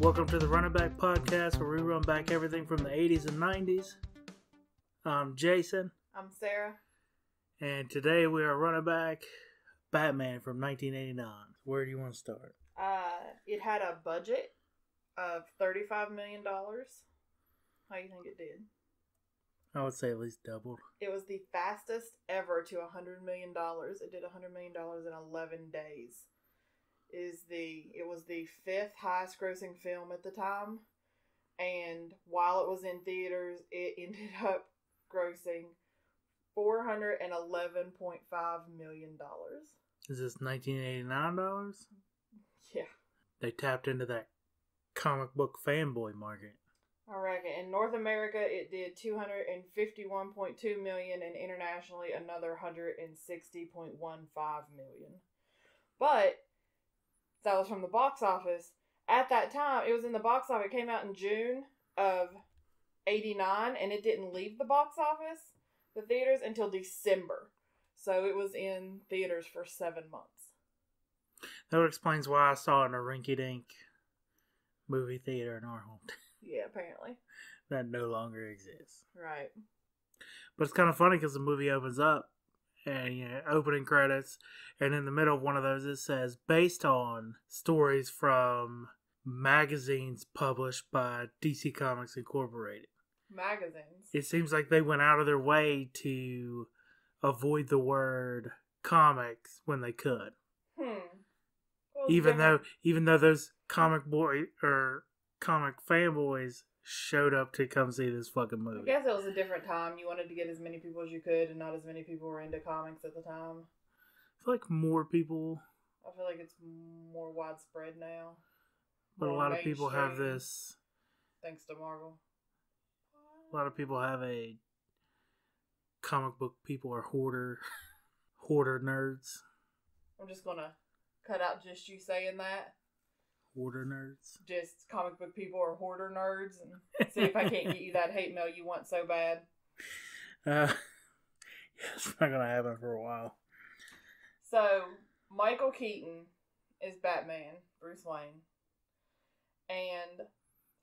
Welcome to the Run it Back Podcast, where we run back everything from the 80s and 90s. I'm Jason, I'm Sarah. and today we are running back Batman from 1989. Where do you want to start? Uh, it had a budget of thirty-five million dollars. How do you think it did? I would say at least doubled. It was the fastest ever to a hundred million dollars. It did a hundred million dollars in eleven days. Is the it was the fifth highest grossing film at the time, and while it was in theaters, it ended up grossing four hundred and eleven point five million dollars. Is this 1989 dollars? Yeah. They tapped into that comic book fanboy market. I reckon in North America it did 251.2 million and internationally another 160.15 million. But that was from the box office. At that time, it was in the box office. It came out in June of 89 and it didn't leave the box office, the theaters until December. So it was in theaters for 7 months. That explains why I saw it in a rinky dink movie theater in our hometown Yeah, apparently. that no longer exists. Right. But it's kind of funny because the movie opens up and you know, opening credits, and in the middle of one of those it says based on stories from magazines published by DC Comics Incorporated. Magazines. It seems like they went out of their way to avoid the word comics when they could. Hmm. Well, Even though even though those comic boy or comic fanboys showed up to come see this fucking movie. I guess it was a different time. You wanted to get as many people as you could, and not as many people were into comics at the time. I feel like more people I feel like it's more widespread now. but a lot of people have this Thanks to Marvel. A lot of people have a comic book people are hoarder hoarder nerds. I'm just gonna cut out just you saying that. Hoarder nerds. Just comic book people are hoarder nerds, and see if I can't get you that hate mail you want so bad. Uh yeah, it's not gonna happen for a while. So Michael Keaton is Batman, Bruce Wayne, and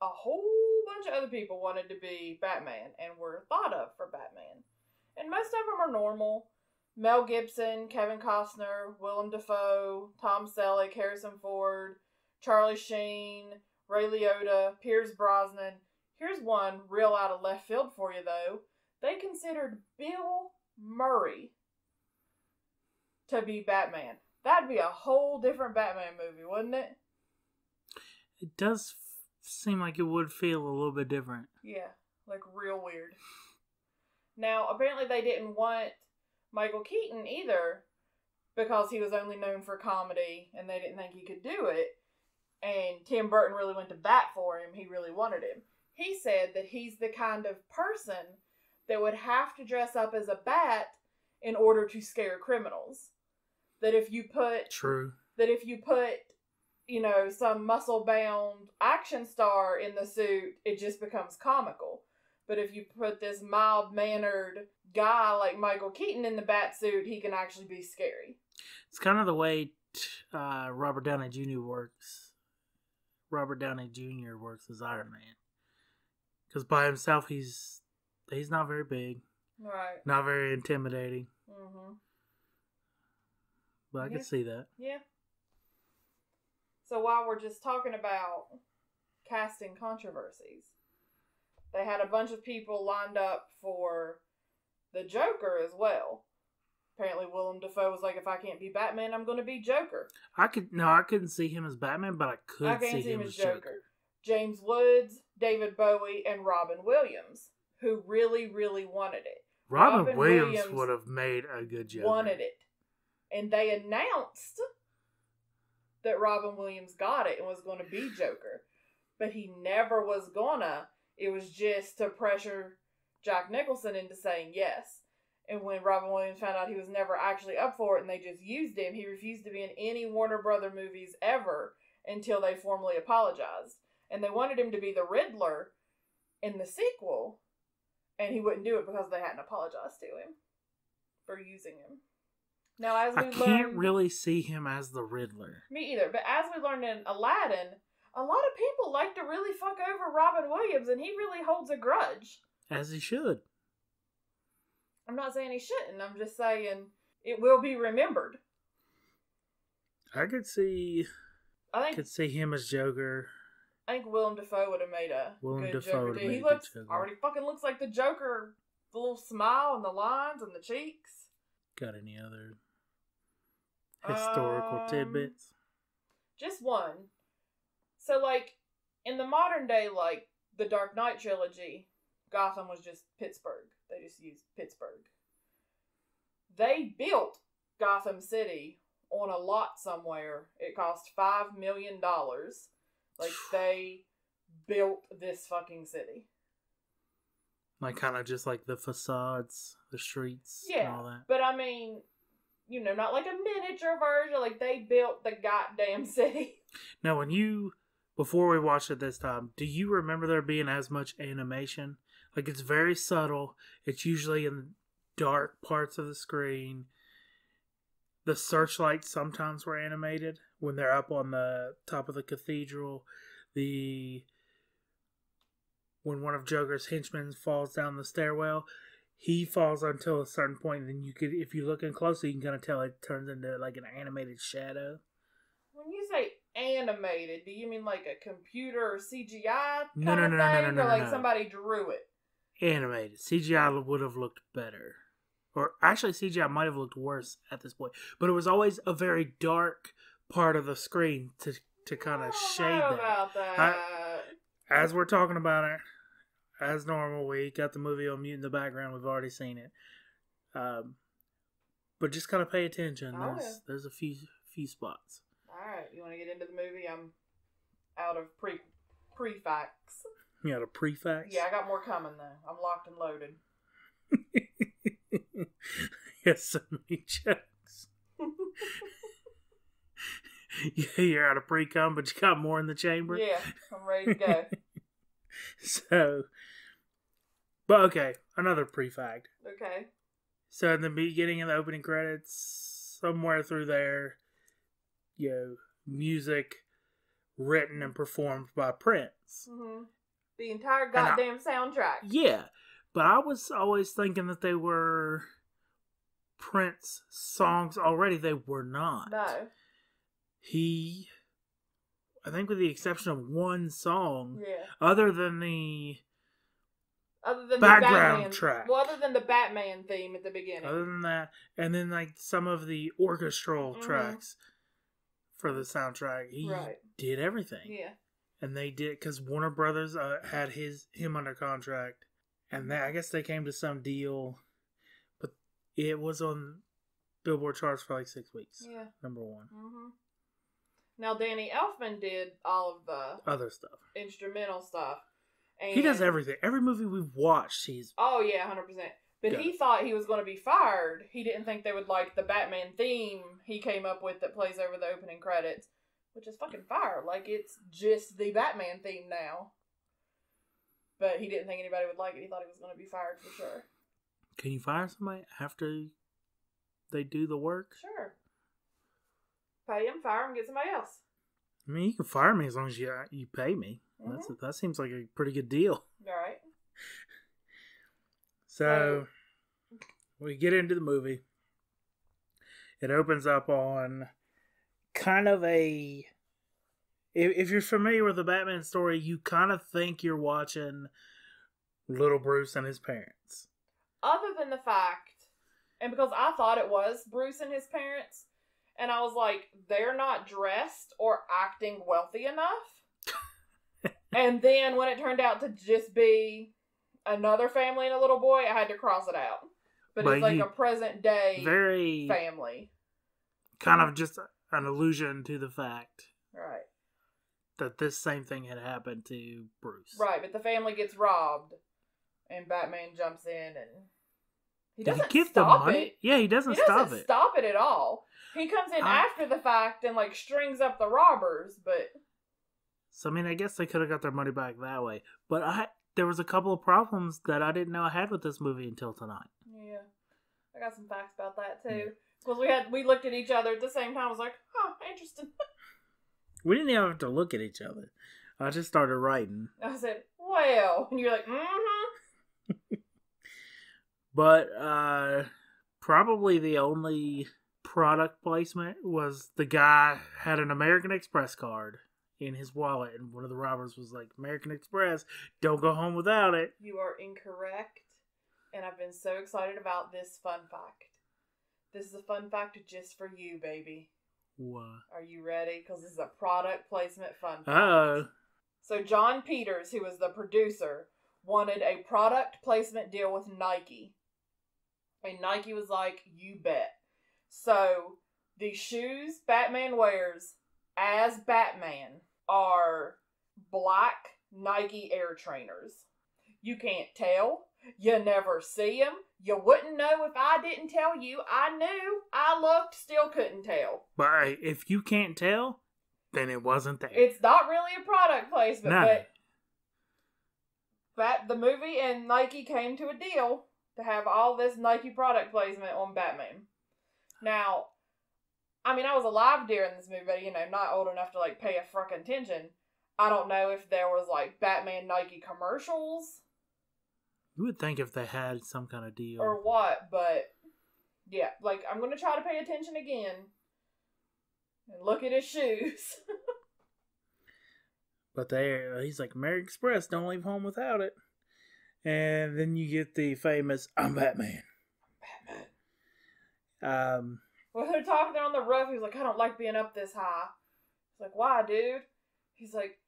a whole bunch of other people wanted to be Batman and were thought of for Batman. And most of them are normal. Mel Gibson, Kevin Costner, Willem Dafoe, Tom Selleck, Harrison Ford, Charlie Sheen, Ray Liotta, Pierce Brosnan. Here's one real out of left field for you though. They considered Bill Murray to be Batman. That'd be a whole different Batman movie, wouldn't it? It does f- seem like it would feel a little bit different. Yeah, like real weird. Now, apparently, they didn't want Michael Keaton either because he was only known for comedy and they didn't think he could do it. And Tim Burton really went to bat for him. He really wanted him. He said that he's the kind of person that would have to dress up as a bat in order to scare criminals. That if you put True. that if you put you know some muscle bound action star in the suit it just becomes comical but if you put this mild mannered guy like michael keaton in the bat suit he can actually be scary It's kind of the way t- uh, Robert Downey Jr. works. Robert Downey Jr. works as Iron Man. Because by himself, he's he's not very big, right not very intimidating. mm-hmm. But I Yeah. could see that. yeah so while we're just talking about casting controversies they had a bunch of people lined up for the joker as well apparently willem dafoe was like if i can't be batman i'm going to be joker I could no, I couldn't see him as Batman, but I could I see, see him him as as Joker. Joker. James Woods, David Bowie, and Robin Williams, who really, really wanted it. Robin, Robin Williams, Williams would have made a good Joker. Wanted it. And they announced that Robin Williams got it and was going to be Joker. But he never was gonna. It was just to pressure Jack Nicholson into saying yes. And when Robin Williams found out he was never actually up for it and they just used him, he refused to be in any Warner Brother movies ever until they formally apologized. And they wanted him to be the Riddler in the sequel, and he wouldn't do it because they hadn't apologized to him. for using him. Now, as we I can't really see him as the Riddler. me either. But as we learned in Aladdin, a lot of people like to really fuck over Robin Williams, and he really holds a grudge. As he should. I'm not saying he shouldn't. I'm just saying it will be remembered. I could see I think could see him as Joker. I think Willem Dafoe would have made a Willem good Dafoe Joker. He looks already fucking looks like the Joker. The little smile and the lines and the cheeks. Got any other historical Um, tidbits? Just one. So like in the modern day, like the Dark Knight trilogy, Gotham was just Pittsburgh. Just used Pittsburgh. They built Gotham City on a lot somewhere. It cost five million dollars. Like they built this fucking city. Like kind of just like the facades, the streets, and Yeah, all that. but I mean, you know, not like a miniature version. Like they built the goddamn city. Now, when you before we watched it this time, do you remember there being as much animation? Like it's very subtle. It's usually in dark parts of the screen. The searchlights sometimes were animated when they're up on the top of the cathedral. The when one of Joker's henchmen falls down the stairwell, he falls until a certain point, and then you could, if you look in closely, you can kind of tell it turns into like an animated shadow. When you say animated, do you mean like a computer or CGI kind No, no, of no, no, no, thing, no, or no, like no. somebody drew it? Animated. CGI would have looked better. Or actually, CGI might have looked worse at this point. But it was always a very dark part of the screen to, to kind of shade that. that. I- As we're talking about it, as normal, we got the movie on mute in the background. We've already seen it. Um, but just kind of pay attention. I There's, there's a few few spots. All right, you want to get into the movie? I'm out of pre pre facts. You got a prefax? Yeah, I got more coming though. I'm locked and loaded. yes, so many jokes. yeah, you're out of pre cum, but you got more in the chamber. yeah, I'm ready to go. So, but okay, another pre-fact. okay. So in the beginning of the opening credits, somewhere through there, you know, music written and performed by Prince. hmm The entire I- goddamn soundtrack. Yeah, but I was always thinking that they were Prince songs already. They were not. No. He, I think, with the exception of one song, Yeah. other than the Other than Background the Batman, track. Well, other than the Batman theme at the beginning. Other than that, and then like some of the orchestral Mhm. tracks for the soundtrack, he Right. did everything, yeah. And they did because Warner Brothers uh, had his him under contract, and they, I guess they came to some deal, but it was on Billboard charts for like six weeks, Yeah. number one. hmm Now Danny Elfman did all of the Other stuff, instrumental stuff. And, he does everything. Every movie we've watched, he's Oh yeah, hundred percent. But he thought he was going to be fired. He didn't think they would like the Batman theme he came up with that plays over the opening credits, which is fucking fire. Like it's just the Batman theme now. But he didn't think anybody would like it. He thought he was going to be fired for sure. can you fire somebody after they do the work? Sure. Pay him, fire him, get somebody else. I mean, you can fire me as long as you you pay me. Mm-hmm. That's that seems like a pretty good deal. All right. So we get into the movie. It opens up on kind of a. If, if you're familiar with the Batman story, you kind of think you're watching Little Bruce and his parents. other than the fact, and because I thought it was Bruce and his parents, and I was like, they're not dressed or acting wealthy enough. and then when it turned out to just be another family and a little boy, I had to cross it out. But, But it's like you- a present day Very family. kind of just an allusion to the fact Right. that this same thing had happened to Bruce. Right, but the family gets robbed, and Batman jumps in and. He Did doesn't he give stop money? it. Yeah, he doesn't he doesn't stop it. stop it at all. He comes in I- after the fact and like strings up the robbers, but So I mean, I guess they could have got their money back that way. But I there was a couple of problems that I didn't know I had with this movie until tonight. yeah. I got some facts about that too. Because we had we looked at each other at the same time. I was like, huh, interesting. We didn't even have to look at each other. I just started writing. I said, well, and you're like, mm-hmm. But uh probably the only product placement was the guy had an American Express card in his wallet and one of the robbers was like, American Express, don't go home without it. You are incorrect. And I've been so excited about this fun fact. This is a fun fact just for you, baby. What? Are you ready? Because this is a product placement fun fact. Uh So Jon Peters, who was the producer, wanted a product placement deal with Nike. And Nike was like, you bet. So the shoes Batman wears as Batman are black Nike Air Trainers. You can't tell. You never see them. You wouldn't know if I didn't tell you. I knew. I looked, still couldn't tell. but if you can't tell, then it wasn't there. It's not really a product placement, No. but Bat the movie and Nike came to a deal to have all this Nike product placement on Batman. Now, I mean, I was alive during this movie, but you know, not old enough to like pay a fucking attention. I don't know if there was like Batman Nike commercials you would think if they had some kind of deal. or what, but yeah, like I'm gonna try to pay attention again and look at his shoes. But there, he's like, American Express, don't leave home without it. And then you get the famous, I'm Batman. Batman. Um, Well, they're talking, they're on the roof. He's like, I don't like being up this high. He's like, why, dude? He's like,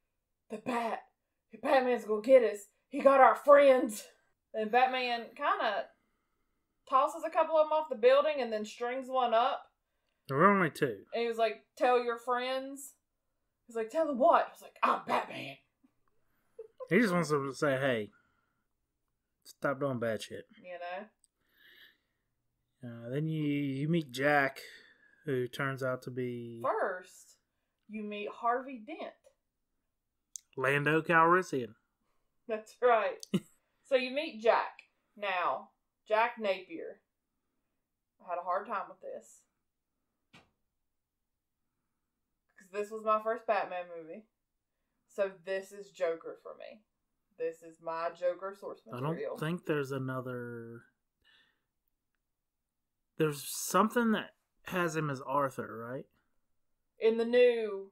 the bat. Batman's gonna get us. He got our friends. And Batman kind of tosses a couple of them off the building and then strings one up. there were only two. And he was like, tell your friends. He's like, tell them what? I was like, I'm Batman. He just wants them to say, hey, stop doing bad shit. You know? Uh, then you, you meet Jack, who turns out to be First, you meet Harvey Dent. Lando Calrissian. That's right. so you meet Jack. Now, Jack Napier. I had a hard time with this. Because this was my first Batman movie. So this is Joker for me. This is my Joker source material. I don't think there's another. There's something that has him as Arthur, right? In the new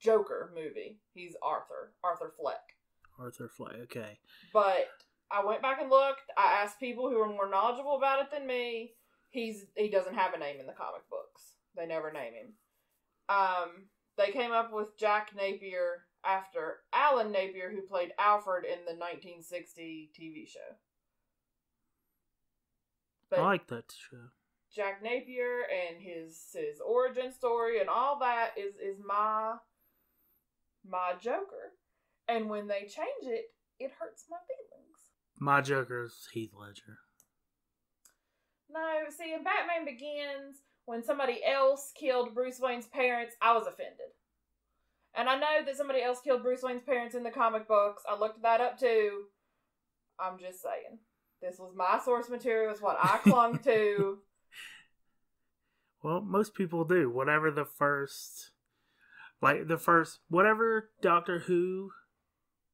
Joker movie, he's Arthur. Arthur Fleck. Arthur Fleck. Okay. But I went back and looked. I asked people who are more knowledgeable about it than me. He's he doesn't have a name in the comic books. They never name him. Um, they came up with Jack Napier after Alan Napier, who played Alfred in the 1960 TV show. But I like that show. Jack Napier and his his origin story and all that is is my my Joker. And when they change it, it hurts my feelings. My Joker's Heath Ledger. No, see, in Batman Begins, when somebody else killed Bruce Wayne's parents, I was offended. And I know that somebody else killed Bruce Wayne's parents in the comic books. I looked that up too. I'm just saying. This was my source material, it's what I clung to. Well, most people do. Whatever the first, like the first, whatever Doctor Who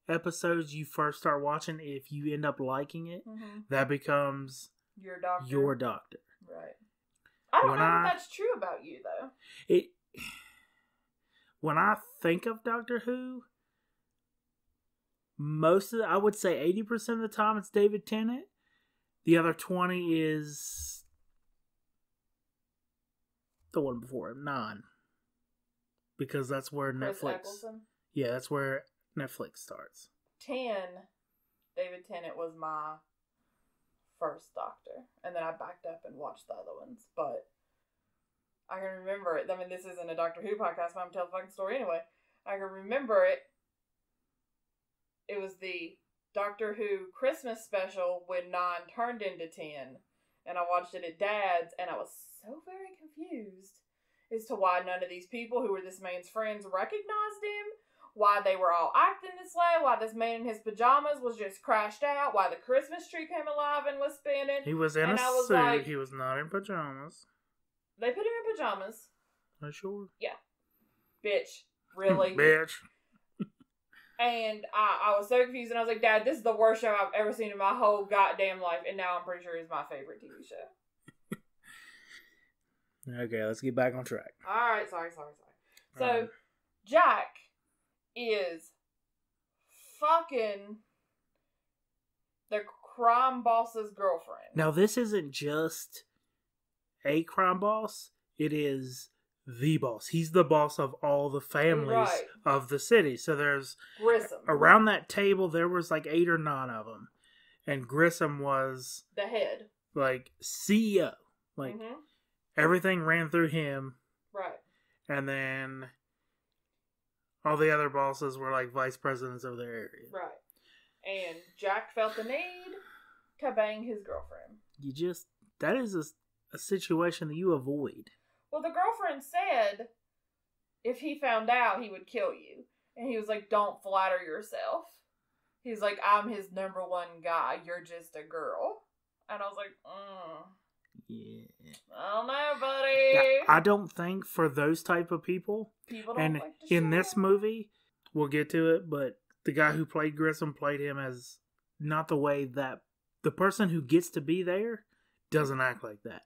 episodes you first start watching, if you end up liking it, Mm-hmm. that becomes Your doctor. your doctor. Right. I don't When know I- if that's true about you, though. It. When I think of Doctor Who, most of the, I would say eighty percent of the time it's David Tennant. The other twenty is the one before him, nine, because that's where Chris Netflix. Eccleston. Yeah, that's where Netflix starts. 10, David Tennant was my first Doctor. And then I backed up and watched the other ones. But I can remember it. I mean, this isn't a Doctor Who podcast, but I'm telling the fucking story anyway. I can remember it. It was the Doctor Who Christmas special when 9 turned into 10. And I watched it at Dad's, and I was so very confused as to why none of these people who were this man's friends recognized him why they were all acting this way, why this man in his pajamas was just crashed out, why the Christmas tree came alive and was spinning. He was in And a I was suit. like- he was not in pajamas. They put him in pajamas. Are you sure? Yeah. Bitch. Really? Bitch. And I, I was so confused, and I was like, Dad, this is the worst show I've ever seen in my whole goddamn life, and now I'm pretty sure it's my favorite TV show. Okay, let's get back on track. Alright, sorry, sorry, sorry. So. Jack is fucking the crime boss's girlfriend. Now, this isn't just a crime boss, it is the boss. He's the boss of all the families Right. of the city. So there's Grissom. around that table there was like eight or nine of them. And Grissom was The head. like CEO. Like hmm everything ran through him Right. and then all the other bosses were like vice presidents of their area. Right. And Jack felt the need to bang his girlfriend. You just that is a, a situation that you avoid. Well, the girlfriend said if he found out, he would kill you. And he was like, don't flatter yourself. He's like, I'm his number one guy. You're just a girl. And I was like, mm, Yeah. I don't know, buddy. Yeah, I don't think for those type of people, People and like in this up. movie, we'll get to it, but the guy who played Grissom played him as not the way that the person who gets to be there doesn't act like that.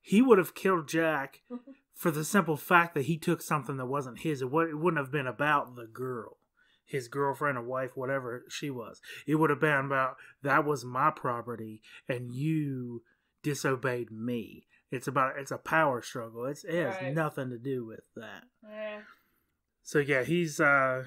He would have killed Jack for the simple fact that he took something that wasn't his. It, it wouldn't have been about the girl, his girlfriend or wife, whatever she was. It would have been about that was my property and you disobeyed me. It's about it's a power struggle. It's, it has Right. nothing to do with that. Yeah. So yeah, he's uh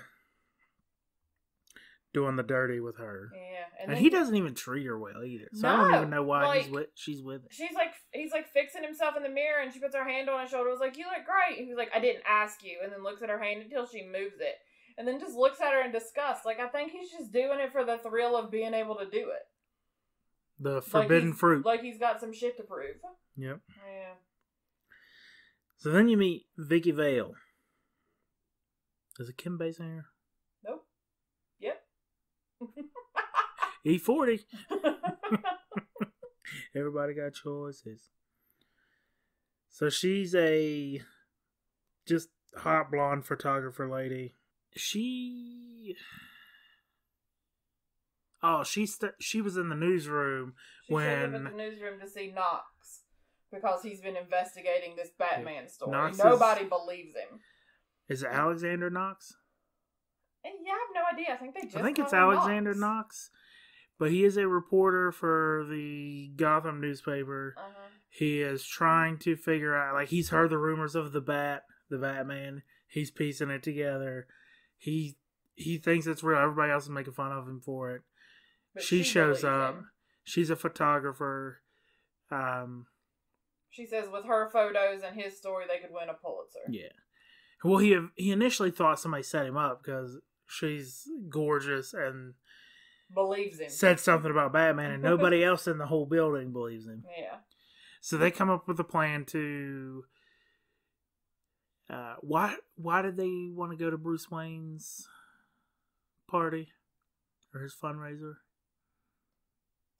doing the dirty with her. Yeah. And, then he doesn't even treat her well either. So I don't even know why he's with she's with him. She's like, he's like fixing himself in the mirror, and she puts her hand on his shoulder. Was like, "You look great." He was like, "I didn't ask you," and then looks at her hand until she moves it, and then just looks at her in disgust. Like, I think he's just doing it for the thrill of being able to do it. The forbidden he's- fruit. Like he's got some shit to prove. yep. Yeah. So then you meet Vicki Vale. Is it Kim Basinger? Nope. Yep. E40. Everybody got choices. So she's a just hot blonde photographer lady. She Oh, she st- she was in the newsroom she when at the newsroom to see Knox because he's been investigating this Batman story. Knox is- Nobody believes him. Is it Alexander Knox? And yeah, I have no idea. I think they just. I think it's Alexander Knox. But he is a reporter for the Gotham newspaper. Uh-huh. He is trying to figure out like he's heard the rumors of the bat, the Batman. He's piecing it together. He he thinks it's real. Everybody else is making fun of him for it. But she, shows up. him. She's a photographer. Um She says with her photos and his story, they could win a Pulitzer. yeah. Well, he he initially thought somebody set him up because she's gorgeous and Believes him. said something about Batman, and nobody else in the whole building believes him. yeah. So they come up with a plan to. Uh, why? Why did they want to go to Bruce Wayne's party or his fundraiser?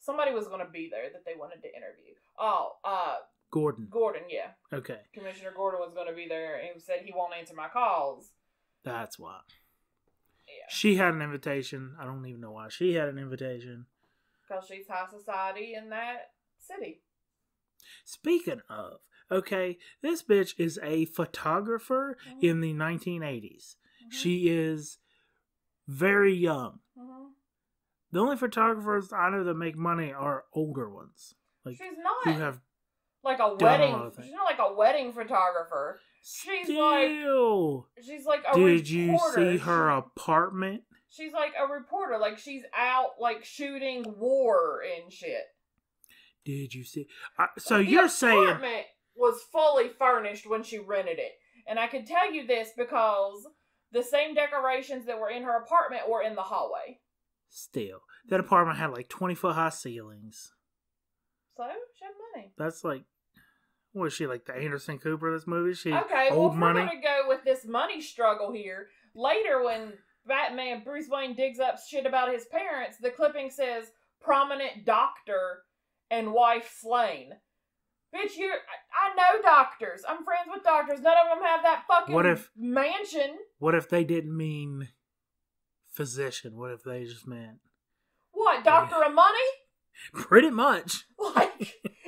Somebody was going to be there that they wanted to interview. Oh, uh, Gordon. Gordon, yeah. Okay, Commissioner Gordon was going to be there and he said he won't answer my calls. that's why. Yeah. She had an invitation. I don't even know why she had an invitation. Because she's high society in that city. Speaking of, okay, this bitch is a photographer Mhm. in the 1980s. Mhm. She is very young. Mhm. The only photographers I know that make money are older ones, like She's not who have like a a wedding. lot. She's not like a wedding photographer. She's like- still. She's like a Did you see her apartment? She's like a reporter. Like she's out like shooting war and shit. Did you see? I, so The you're saying apartment was fully furnished when she rented it, and I can tell you this because the same decorations that were in her apartment were in the hallway. Still that apartment had like 20 foot high ceilings. So she had money. That's like what is she like the Anderson Cooper of this movie? She Okay, well, old if money. we're gonna go with this money struggle here, later when Batman Bruce Wayne digs up shit about his parents, the clipping says prominent doctor and wife slain. Bitch, you I, I know doctors. I'm friends with doctors. None of them have that fucking What if- mansion. What if they didn't mean physician? What if they just meant What, doctor of money? pretty much? Like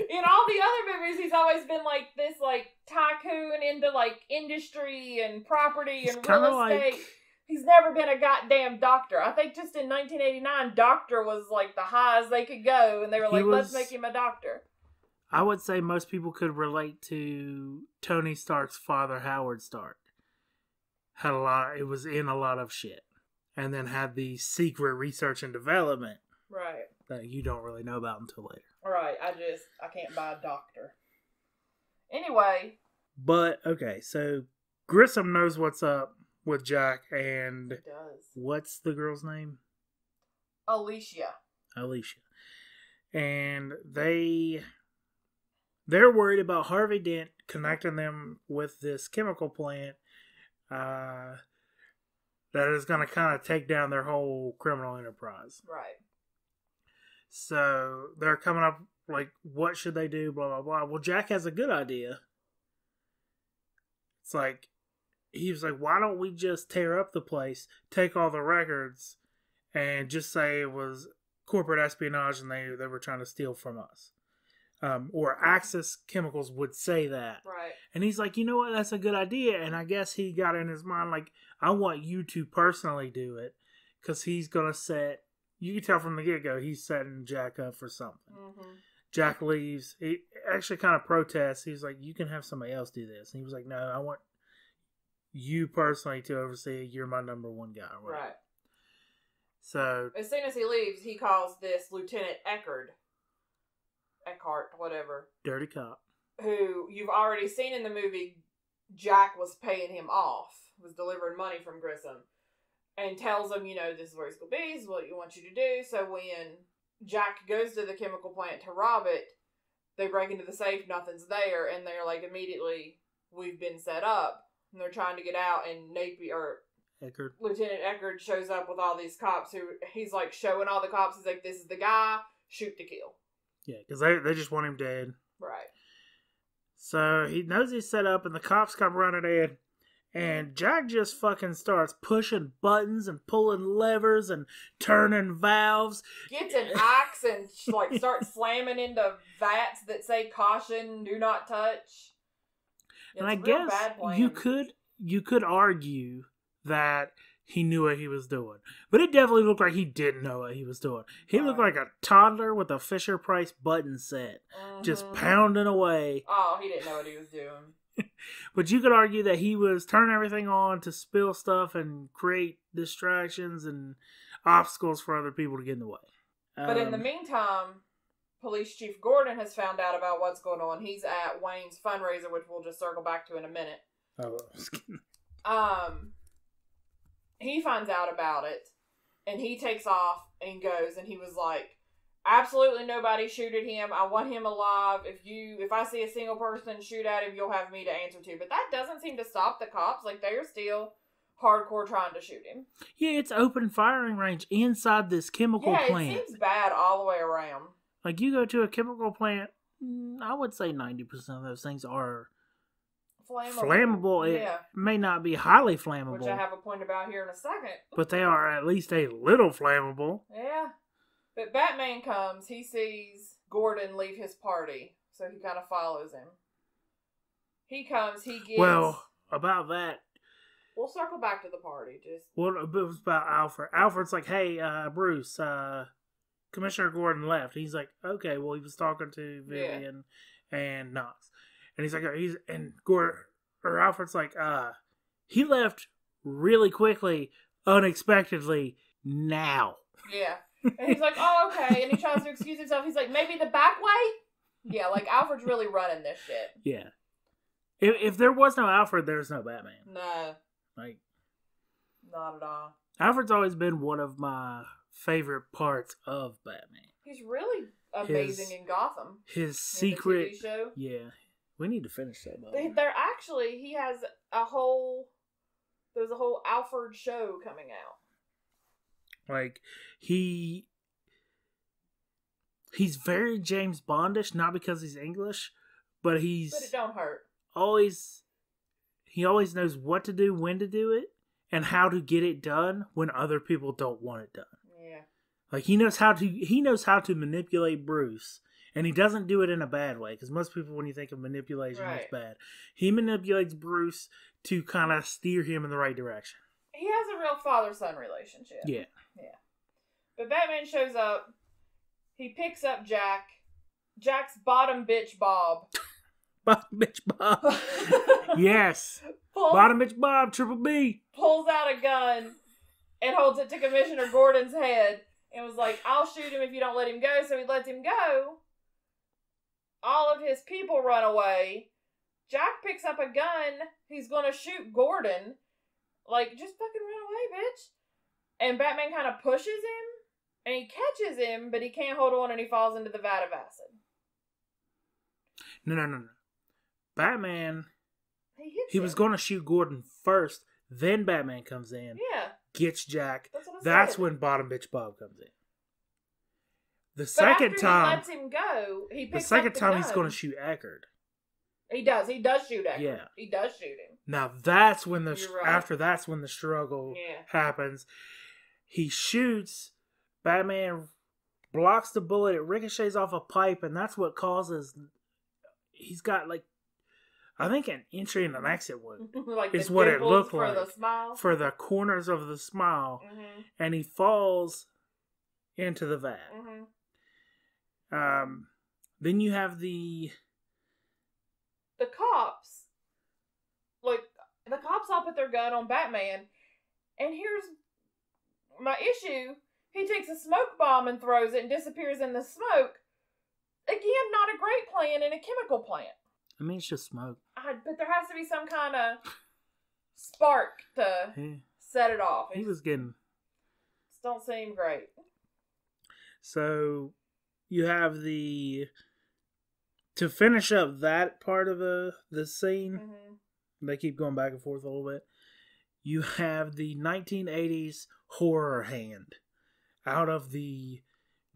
in all the other movies, he's always been like this, like tycoon into like industry and property and real estate. like He's never been a goddamn doctor. I think just in 1989, doctor was like the highest they could go, and they were He like, "Let's make him a doctor." I would say most people could relate to Tony Stark's father, Howard Stark. Had a lot. It was in a lot of shit, and then had the secret research and development Right, that you don't really know about until later. right. I just I can't buy a doctor. Anyway, But okay, so Grissom knows what's up with Jack, and what's the girl's name? Alicia? Alicia. And they they're worried about Harvey Dent connecting them with this chemical plant uh, that is going to kind of take down their whole criminal enterprise. Right. So they're coming up like, what should they do? Blah blah blah. Well, Jack has a good idea. It's like he was like, why don't we just tear up the place, take all the records, and just say it was corporate espionage and they they were trying to steal from us. Um, or Axis Chemicals would say that. Right. And he's like, you know what? That's a good idea. And I guess he got in his mind, like, I want you to personally do it because he's going to set, you can tell from the get go, he's setting Jack up for something. Mm-hmm. Jack leaves. He actually kind of protests. He's like, you can have somebody else do this. And he was like, no, I want you personally to oversee. it. You're my number one guy. whatever. Right. So, As soon as he leaves, he calls this Lieutenant Eckard, Eckhart, whatever, Dirty Cop. who you've already seen in the movie. Jack was paying him off, was delivering money from Grissom, and tells him, you know, this is where he's gonna be, this is what you want you to do. So when Jack goes to the chemical plant to rob it, they break into the safe, nothing's there, and they're like immediately, we've been set up, and they're trying to get out, and Napier or Eckert. Lieutenant Eckard shows up with all these cops who he's like showing all the cops. He's like, "This is the guy. Shoot to kill." Yeah, because they, they just want him dead. Right. So he knows he's set up, and the cops come running in. And Jack just fucking starts pushing buttons and pulling levers and turning valves. Gets an axe and like starts slamming into vats that say "caution, do not touch." and I guess you could you could argue that he knew what he was doing, but it definitely looked like he didn't know what he was doing. He looked like a toddler with a Fisher Price button set, just Mhm. pounding away. Oh, he didn't know what he was doing. But you could argue that he was turning everything on to spill stuff and create distractions and obstacles for other people to get in the way. But in the Um, meantime, Police Chief Gordon has found out about what's going on. He's at Wayne's fundraiser, which we'll just circle back to in a minute. oh, I was kidding. um he finds out about it and he takes off and goes and he was like absolutely nobody shoot at him. I want him alive. If you if i see a single person shoot at him you'll have me to answer to. But that doesn't seem to stop the cops. Like they're still hardcore trying to shoot him. Yeah, it's open firing range inside this chemical yeah plant. it seems bad all the way around. Like you go to a chemical plant, mm, I would say ninety percent of those things are flammable, flammable. It yeah may not be highly flammable, which i have a point about here in a second but they are at least a little flammable. Yeah. But Batman comes, he sees Gordon leave his party, so he kind of follows him. He comes, he gets. Well, about that, we'll circle back to the party. Just what it was about Alfred. Alfred's like, "Hey, uh, Bruce, uh, Commissioner Gordon left." He's like, "Okay, well, he was talking to Yeah. Vivian and Knox," and he's like, "He's and Gore or Alfred's like, uh, he left really quickly, unexpectedly. Now, yeah, and he's like, "Oh, okay," and he tries to excuse himself. He's like, "Maybe the back way." Yeah, like Alfred's really running this shit. yeah. If if there was no Alfred, there's no Batman. No, Like not at all. Alfred's always been one of my favorite parts of Batman. He's really amazing His in Gotham. His In secret. Yeah. We need to finish that. By the They, they're actually he has a whole. There's a whole Alfred show coming out. Like he he's very James Bondish, not because he's English, but he's But it don't hurt. always he always knows what to do, when to do it, and how to get it done when other people don't want it done. Yeah. Like he knows how to he knows how to manipulate Bruce, and he doesn't do it in a bad way because most people when you think of manipulation Right. it's bad. He manipulates Bruce to kind of steer him in the right direction. He has a real father son relationship. Yeah. Yeah. But Batman shows up. He picks up Jack. Jack's bottom bitch Bob. Bottom bitch Bob. yes. pulls, Bottom bitch Bob, triple B. pulls out a gun and holds it to Commissioner Gordon's head and was like, I'll shoot him if you don't let him go. So he lets him go. All of his people run away. Jack picks up a gun. He's going to shoot Gordon. Like, just fucking run away, bitch. And Batman kind of pushes him and he catches him, but he can't hold on and he falls into the vat of acid. No, no, no, no. Batman, He he was going to shoot Gordon first, then Batman comes in, Yeah, gets Jack. that's That's when Bottom bitch Bob comes in. The second time, he lets him go, he the second up the time he's going to shoot Eckard. He does. He does shoot him. Yeah. He does shoot him. Now that's when the right. after that's when the struggle Yeah. happens. He shoots. Batman blocks the bullet. It ricochets off a pipe, and that's what causes. He's got like, I think an entry and an exit wound like the what it looked for the like. smile. for the corners of the smile, hmm and he falls into the vat. hmm Um, then you have the The cops, like the cops, all put their gun on Batman, and here's my issue: he takes a smoke bomb and throws it and disappears in the smoke. Again, not a great plan in a chemical plant. I mean, it's just smoke. I, but there has to be some kind of spark to Yeah, set it off. he was getting just don't seem great. So you have the to finish up that part of the the scene. hmm They keep going back and forth a little bit. You have the 1980s horror hand out of the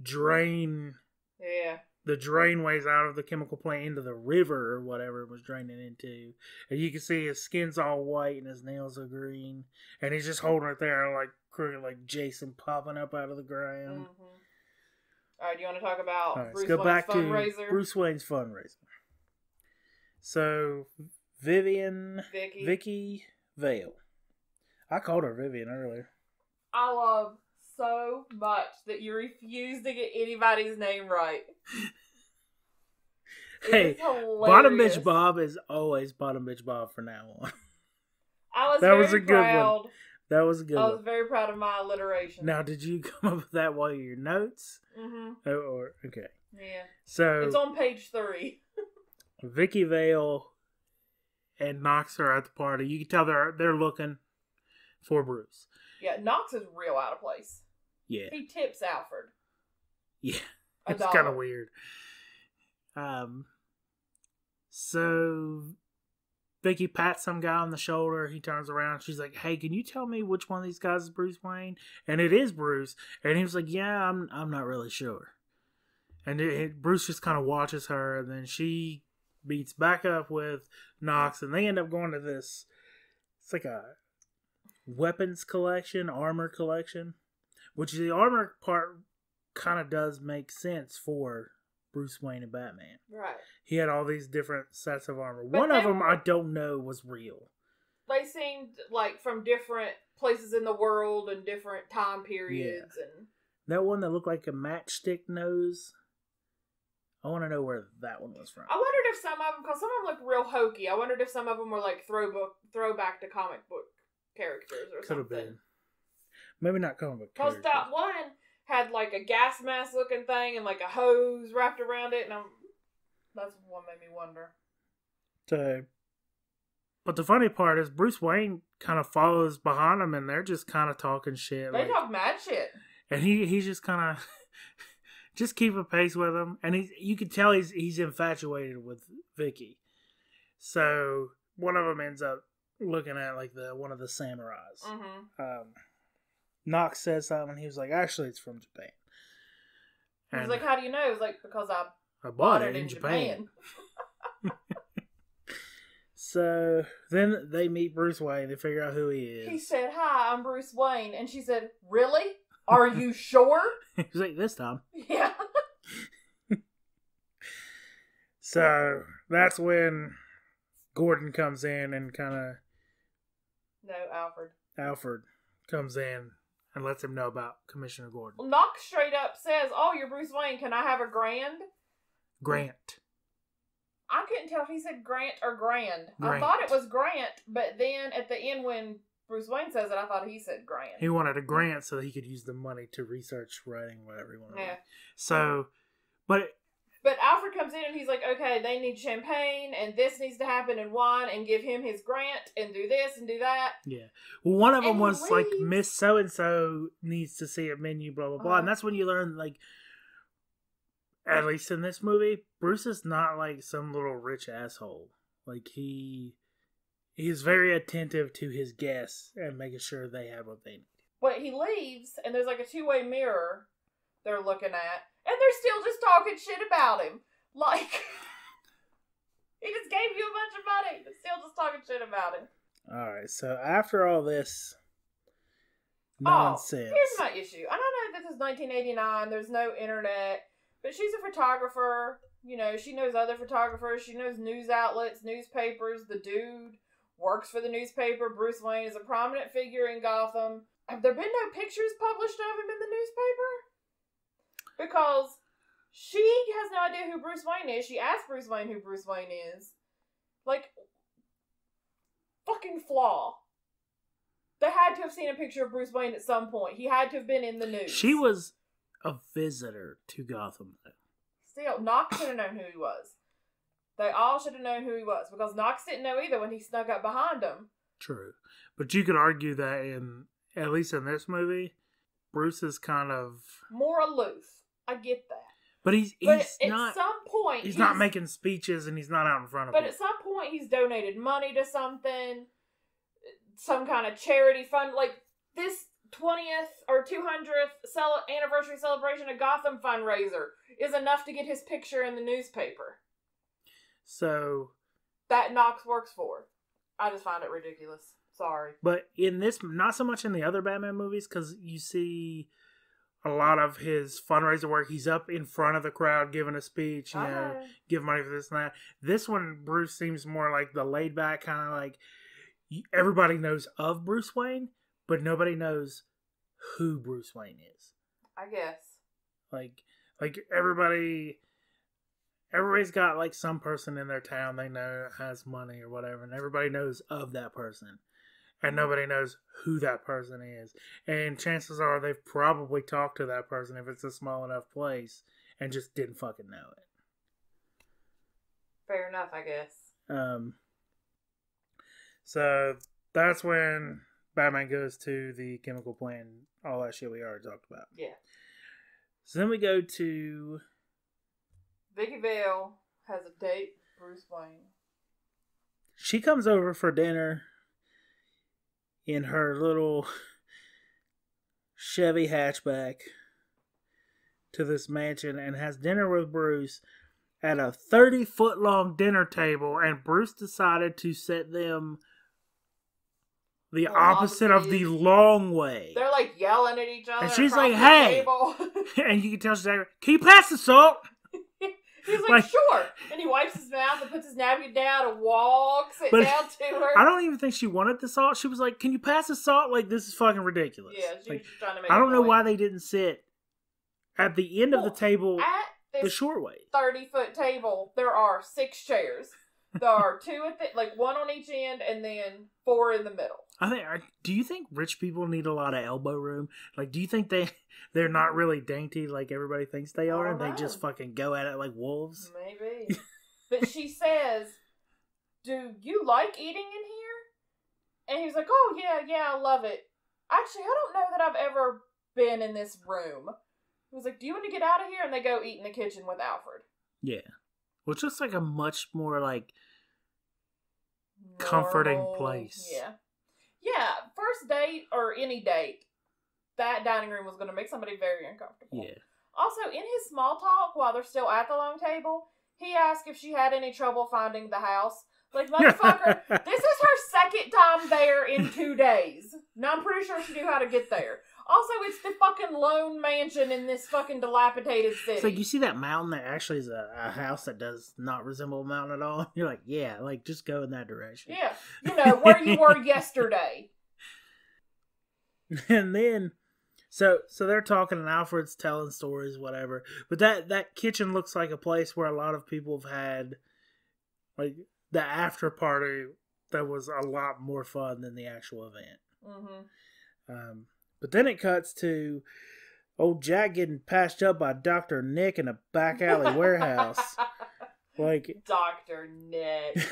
drain, Yeah. the drainways out of the chemical plant into the river or whatever it was draining into, and you can see his skin's all white and his nails are green, and he's just holding it there like crooked, like Jason popping up out of the ground. hmm All right. Do you want to talk about right, Bruce let's go Wayne's back fundraiser? to Bruce Wayne's fundraiser. So, Vivian, Vicki. Vicki Vale. I called her Vivian earlier. I love so much that you refuse to get anybody's name right. Hey. Bottom Bitch Bob is always Bottom Bitch Bob for now on. I was That was a good one. That was a good I was one. very proud of my alliteration. Now, did you come up with that while your notes? Mm-hmm. Or, or okay, Yeah. so It's on page three. Vicki Vale and Knox are at the party. You can tell they're they're looking for Bruce. Yeah, Knox is real out of place. Yeah, He tips Alfred. yeah. A it's kind of weird. Um, so Vicki pats some guy on the shoulder. He turns around. She's like, "Hey, can you tell me which one of these guys is Bruce Wayne?" And it is Bruce. And he was like, "Yeah, I'm. I'm not really sure." And it, it- Bruce just kind of watches her, and then she beats back up with Knox, and they end up going to this. It's like a weapons collection, armor collection, which the armor part kind of does make sense for Bruce Wayne and Batman. Right. He had all these different sets of armor. But One of them I don't know was real. They seemed like from different places in the world and different time periods and That one that looked like a matchstick nose. I want to know where that one was from. I wondered if some of them, because some of them look real hokey. I wondered if some of them were like throwback, throwback to comic book characters or something. Could have been. Maybe not comic book Because that one had like a gas mask looking thing and like a hose wrapped around it, and I'm, that's what made me wonder. So, but the funny part is Bruce Wayne kind of follows behind him, and they're just kind of talking shit. They like- talk mad shit. and he he's just kind of just keeping pace with him, and he's you can tell he's he's infatuated with Vicki, So one of them ends up looking at like the one of the samurais. Mm-hmm. Um, Knox says something. He was like, "Actually, it's from Japan." He was like, "How do you know?" It was like because I I bought bought it it in Japan. Japan. So then they meet Bruce Wayne. They figure out who he is. He said, "Hi, I'm Bruce Wayne," and she said, "Really? Are you sure?" He's like, "This time." yeah. So that's when Gordon comes in and kind of No, Alfred. Alfred comes in and lets him know about Commissioner Gordon. Knox straight up says, "Oh, you're Bruce Wayne. Can I have a grand?" Grant. I couldn't tell if he said Grant or Grand. I thought it was Grant, but then at the end when Bruce Wayne says it, I thought he said Grant. He wanted a grant so that he could use the money to research writing, whatever he wanted. yeah. So, but But Alfred comes in and he's like, okay, they need champagne and this needs to happen and wine and give him his grant and do this and do that. yeah, well, one of them he was like. Miss So and So needs to see a menu, blah blah blah, Uh-huh. and that's when you learn like, at least in this movie, Bruce is not like some little rich asshole. Like he, he's very attentive to his guests and making sure they have what they need. But he leaves and there's like a two way mirror they're looking at and they're still just talking shit about him. Like, he just gave you a bunch of money. They're still just talking shit about him. All right, so after all this nonsense, Oh, nonsense, Here's my issue. I don't know that this is 1989. There's no internet, but she's a photographer. You know, she knows other photographers. She knows news outlets, newspapers. The dude works for the newspaper. Bruce Wayne is a prominent figure in Gotham. Have there been no pictures published of him in the newspaper? Because she has no idea who Bruce Wayne is. She asked Bruce Wayne who Bruce Wayne is. Like, fucking flaw. They had to have seen a picture of Bruce Wayne at some point. He had to have been in the news. she was a visitor to Gotham. Though. Still, Knox should have known who he was. They all should have known who he was because Knox didn't know either when he snuck up behind him. True, but you could argue that in at least in this movie, Bruce is kind of, More aloof. I get that. but he's he's But at not some point, he's not making speeches and he's not out in front of But people. at some point, he's donated money to something, some kind of charity fund, like this twentieth or two hundredth cel- anniversary celebration of Gotham fundraiser is enough to get his picture in the newspaper. So, That Knox works for. I just find it ridiculous. Sorry. but in this, not so much in the other Batman movies, because you see a lot of his fundraiser work. He's up in front of the crowd giving a speech, you know, Uh, give money for this and that. This one, Bruce seems more like the laid back kind of like everybody knows of Bruce Wayne, but nobody knows who Bruce Wayne is. I guess. Like, like everybody, everybody's got like some person in their town they know has money or whatever, and everybody knows of that person, and nobody knows who that person is. And chances are they've probably talked to that person if it's a small enough place, and just didn't fucking know it. Fair enough, I guess. Um, so that's when Batman goes to the chemical plant, all that shit we already talked about. Yeah. So then we go to Vicki Vale has a date with Bruce Wayne. she comes over for dinner in her little Chevy hatchback to this mansion and has dinner with Bruce at a 30 foot long dinner table and Bruce decided to set them the opposite of the long way. They're like yelling at each other. And she's like, "Hey!" and you can tell she's like, Can you pass the salt? He's like, Like- sure. And he wipes his mouth and puts his napkin down and walks it down to her. I don't even think she wanted the salt. She was like, Can you pass the salt? Like, this is fucking ridiculous. yeah, she Like, was just trying to make I don't know point. why they didn't sit at the end of the table At the short way. 30 foot table, there are six chairs. There are two at the, like one on each end and then four in the middle. I think. I- Do you think rich people need a lot of elbow room? Like, do you think they they're not really dainty like everybody thinks they oh, are, and they just fucking go at it like wolves? Maybe. but she says, Do you like eating in here? And he's like, Oh, yeah, yeah, I love it. Actually, I don't know that I've ever been in this room. He was like, Do you want to get out of here? And they go eat in the kitchen with Alfred. Yeah. Well, it's just like a much more like comforting normal- place. Yeah, yeah. First date or any date, that dining room was going to make somebody very uncomfortable. Yeah. Also, in his small talk while they're still at the long table, he asked if she had any trouble finding the house. Like, motherfucker, this is her second time there in two days. Now, I'm pretty sure she knew how to get there. Also, it's the fucking lone mansion in this fucking dilapidated city. It's like you see that mountain that actually is a, a house that does not resemble a mountain at all. You're like, yeah, like just go in that direction. yeah, you know, where you were yesterday. and then so so they're talking and alfred's telling stories whatever but that that kitchen looks like a place where a lot of people have had like the after party that was a lot more fun than the actual event hmm um but then it cuts to old jack getting patched up by dr nick in a back alley warehouse like Dr. Nick.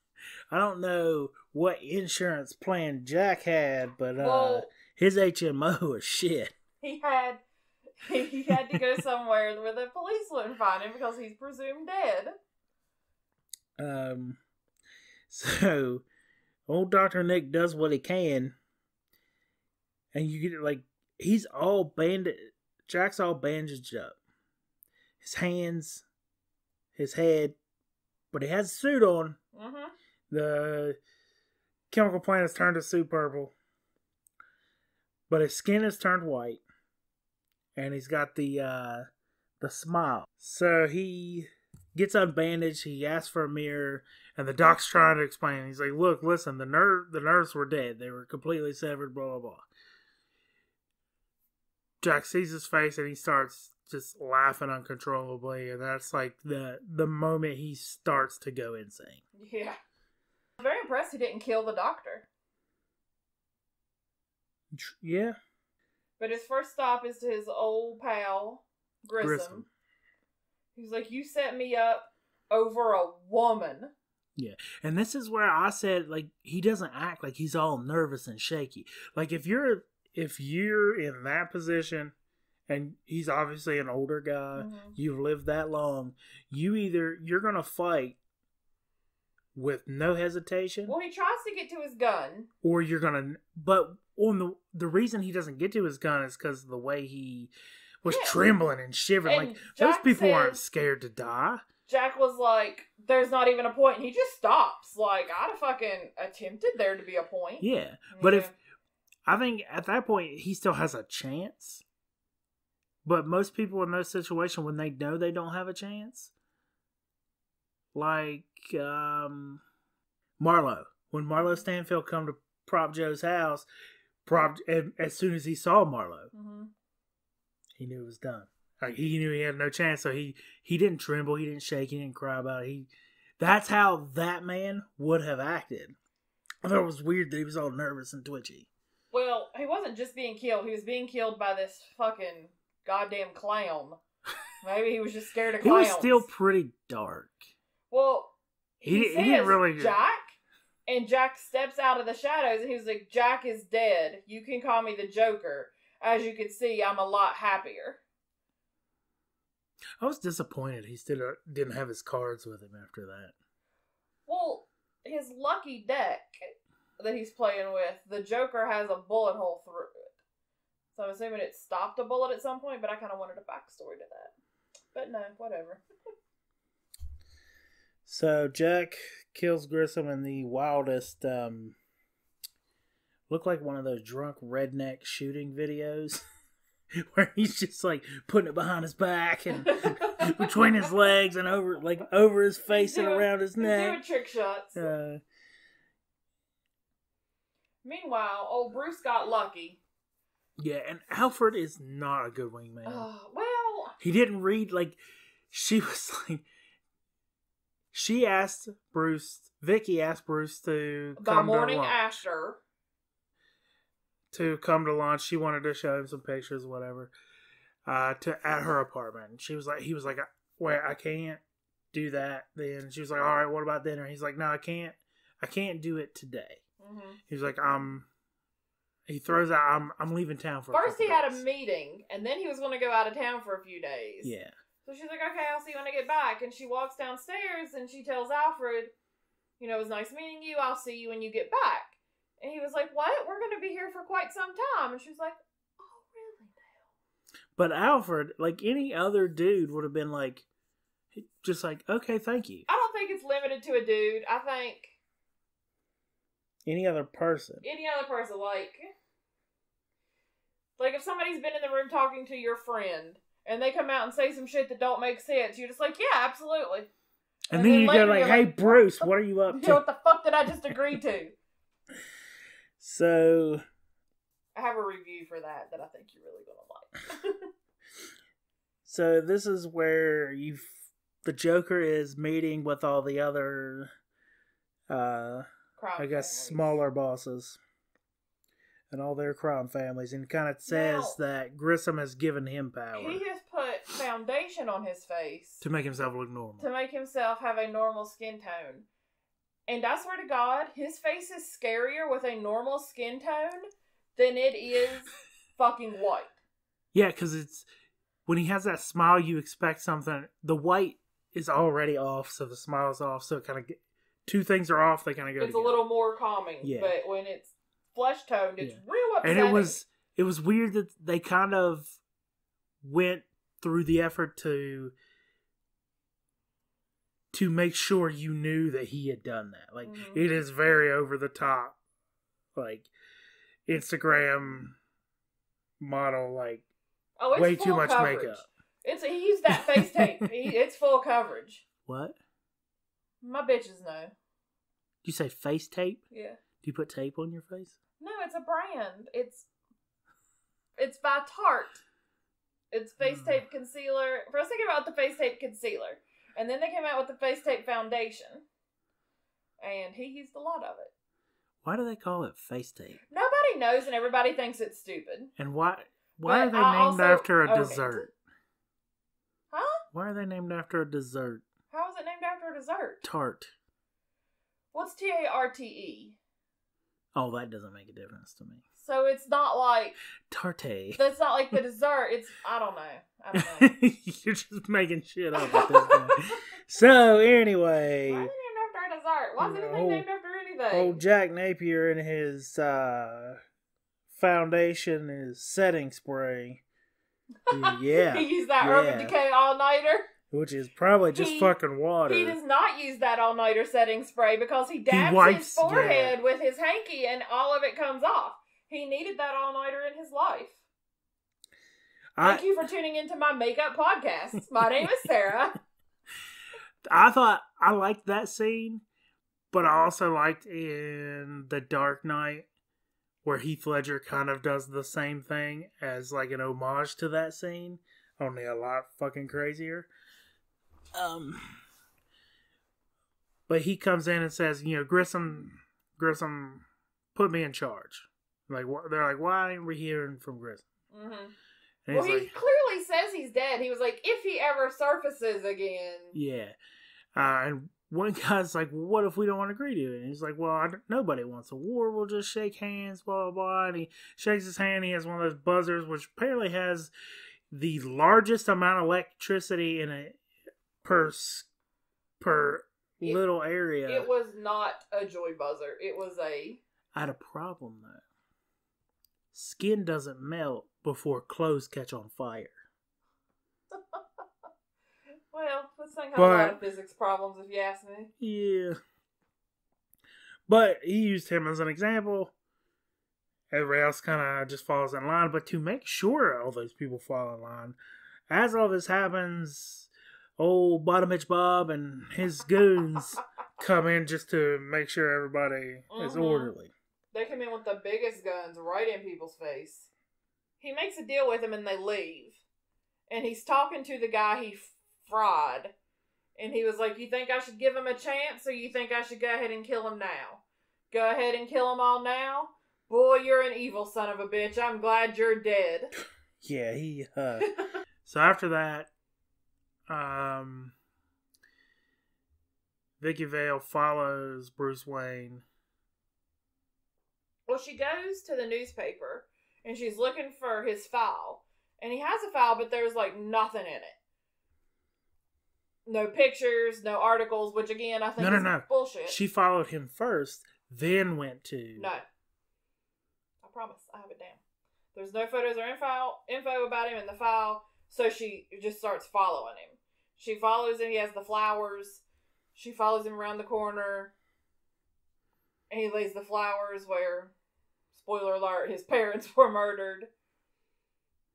i don't know what insurance plan jack had but uh well, his hmo is shit he had he had to go somewhere where the police wouldn't find him because he's presumed dead. Um, so old Doctor Nick does what he can, and you get like he's all banded. Jack's all bandaged up, his hands, his head, but he has a suit on. hmm The chemical plant has turned to suit purple, but his skin has turned white, and he's got the uh the smile. So he gets unbandaged. He asks for a mirror, and the doc's trying to explain. He's like, "Look, listen. The nerve, the nerves were dead. They were completely severed. Blah blah blah." Jack sees his face and he starts just laughing uncontrollably, and that's like the the moment he starts to go insane. Yeah. I'm very impressed he didn't kill the doctor. Yeah, But his first stop is to his old pal, Grissom. Grissom. He's like, You set me up over a woman. Yeah. And this is where I said like he doesn't act like he's all nervous and shaky. Like if you're if you're in that position and he's obviously an older guy, Mhm. you've lived that long, you either you're going to fight with no hesitation Well, he tries to get to his gun. or you're going to but on the the reason he doesn't get to his gun is cuz the way he was Yeah. trembling and shivering And like those Jack people aren't scared to die. Jack was like, There's not even a point. And he just stops. Like, I'd have fucking attempted there to be a point. Yeah. But if I think at that point he still has a chance. But most people in those situations, when they know they don't have a chance, like um, Marlo, when Marlo Stanfield come to Prop Joe's house, Prop and as soon as he saw Marlo, Mhm. he knew it was done. Like he knew he had no chance, so he he didn't tremble, he didn't shake, he didn't cry about it. He that's how that man would have acted. I thought it was weird that he was all nervous and twitchy. Well, he wasn't just being killed. He was being killed by this fucking goddamn clown. Maybe he was just scared of He clowns. was still pretty dark. Well, He he, says, didn't really- Jack, and Jack steps out of the shadows, and he was like, "Jack is dead. You can call me the Joker. As you can see, I'm a lot happier." I was disappointed he still uh, didn't have his cards with him after that. Well, his lucky deck that he's playing with, the Joker has a bullet hole through it. So I'm assuming it stopped a bullet at some point, but I kind of wanted a backstory to that. But no, whatever. So Jack kills Grissom in the wildest um look like one of those drunk redneck shooting videos where he's just like putting it behind his back and between his legs and over like over his face and around his He's doing neck. trick shots. Uh, Meanwhile, old Bruce got lucky. yeah, and Alfred is not a good wingman. Uh, well, he didn't read like she was like she asked Bruce Vicki asked Bruce to the come morning to lunch, after, to come to lunch. She wanted to show him some pictures, whatever. Uh, to at her apartment. She was like, he was like, wait, I can't do that. Then she was like, all right, what about dinner? He's like, no, I can't. I can't do it today. hmm He's like, um. He throws out. I'm. I'm leaving town for. a first he couple had a meeting, and then he was going to go out of town for a few days. Yeah. So she's like, okay, I'll see you when I get back. And she walks downstairs and she tells Alfred, You know, it was nice meeting you. I'll see you when you get back. And he was like, What? We're going to be here for quite some time. And she's like, Oh, really now? But Alfred, like any other dude, would have been like, just like, okay, thank you. I don't think it's limited to a dude. I think Any other person. any other person, like, like if somebody's been in the room talking to your friend and they come out and say some shit that don't make sense, you're just like, yeah, absolutely. And, And then, then you go like, hey, like, Bruce, what are you up to? what the fuck did I just agree to? So, I have a review for that that I think you're really gonna like. so this is where you, the Joker is meeting with all the other, uh, Crime I guess families. smaller bosses and all their crime families, and kind of says Now- that Grissom has given him power He has put foundation on his face to make himself look normal. to make himself have a normal skin tone. And I swear to God, his face is scarier with a normal skin tone than it is fucking white. Yeah, because it's when he has that smile, you expect something. The white is already off, so the smile's off. So it kind of two things are off. They kind of go. It's a little more calming. Yeah. But when it's flesh toned, it's Yeah. real and it was it was weird that they kind of went through the effort to to make sure you knew that he had done that. Like Mhm. it is very over the top, like Instagram model. Like oh, it's way too much coverage. makeup. It's he used that face tape. He, it's full coverage. what? My bitches know. You say face tape? Yeah. Do you put tape on your face? No, it's a brand. It's it's by Tarte. It's face Hmm. tape concealer. First they came out with the face tape concealer. And then they came out with the face tape foundation. And he used a lot of it. Why do they call it face tape? Nobody knows and everybody thinks it's stupid. And why why But are they I named also after a it. dessert? Huh? Why are they named after a dessert? How is it named after a dessert? Tart. What's T A R T E? Oh, that doesn't make a difference to me. So it's not like Tarte. that's not like the dessert. It's I don't know. I don't know. You're just making shit up at this point. so Why is anyway, it named after a dessert? Why is anything Oh, named after anything? old Jack Napier and his uh, foundation is setting spray. Yeah, he used that Urban. Decay all nighter. Which is probably just He- fucking water. He does not use that all nighter setting spray because he dabs wipes- his forehead with his hanky and all of it comes off. He needed that all nighter in his life. Thank you for tuning into my makeup podcast. My name is Sarah. I thought I liked that scene, but I also liked in The Dark Knight where Heath Ledger kind of does the same thing as like an homage to that scene, only a lot fucking crazier. Um, but he comes in and says, you know, Grissom, Grissom, put me in charge. Like wh- they're like, why ain't we hearing from Grissom? hmm Well, he like, clearly says he's dead. He was like, if he ever surfaces again. Yeah. Uh, and one guy's like, well, what if we don't want to agree to it? And he's like, well, I nobody wants a war. We'll just shake hands, blah, blah, blah. And he shakes his hand. He has one of those buzzers, which apparently has the largest amount of electricity in it per, per It- little area. It was not a joy buzzer. It was a. I had a problem, though. Skin doesn't melt before clothes catch on fire. Well, this thing has a lot of physics problems, if you ask me. Yeah. But he used him as an example. Everybody else kind of just falls in line. But to make sure all those people fall in line, as all this happens, old Bottom Bitch Bob and his goons come in just to make sure everybody is Mhm. orderly. They come in with the biggest guns right in people's face. He makes a deal with them and they leave. And he's talking to the guy he fried. And he was like, You think I should give him a chance or you think I should go ahead and kill him now? Go ahead and kill him all now? Boy, you're an evil son of a bitch. I'm glad you're dead. Yeah, he. Uh... so after that, um, Vicky Vale follows Bruce Wayne. Well, she goes to the newspaper and she's looking for his file. And he has a file, but there's like nothing in it. no pictures, no articles, which again I think No, no, is no. bullshit. She followed him first, then went to. no. I promise, I have it down. There's no photos or info info about him in the file, so she just starts following him. She follows him. He has the flowers. She follows him around the corner. And he lays the flowers where, spoiler alert, his parents were murdered.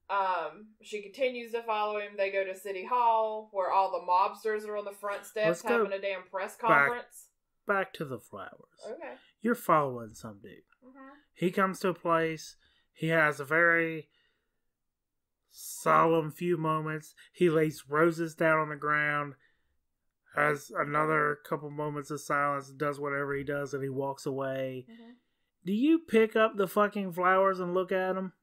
Um, she continues to follow him. They go to City Hall, where all the mobsters are on the front steps Let's having a damn press back. conference. Back to the flowers. Okay. You're following some dude. hmm He comes to a place. He has a very solemn few moments. He lays roses down on the ground, has another couple moments of silence, does whatever he does, and he walks away. hmm Do you pick up the fucking flowers and look at them?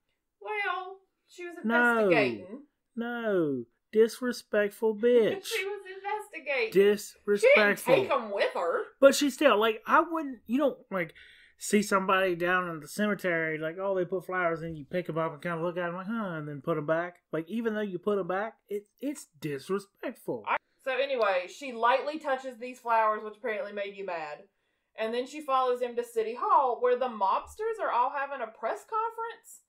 Well, she was No. investigating. No. Disrespectful bitch. she was investigating. She Disrespectful. didn't take them with her. But she still like I wouldn't. You don't like see somebody down in the cemetery like oh they put flowers and you pick them up and kind of look at them like huh and then put them back. Like even though you put them back, it it's disrespectful. So anyway, she lightly touches these flowers, which apparently made you mad. And then she follows him to City Hall, where the mobsters are all having a press conference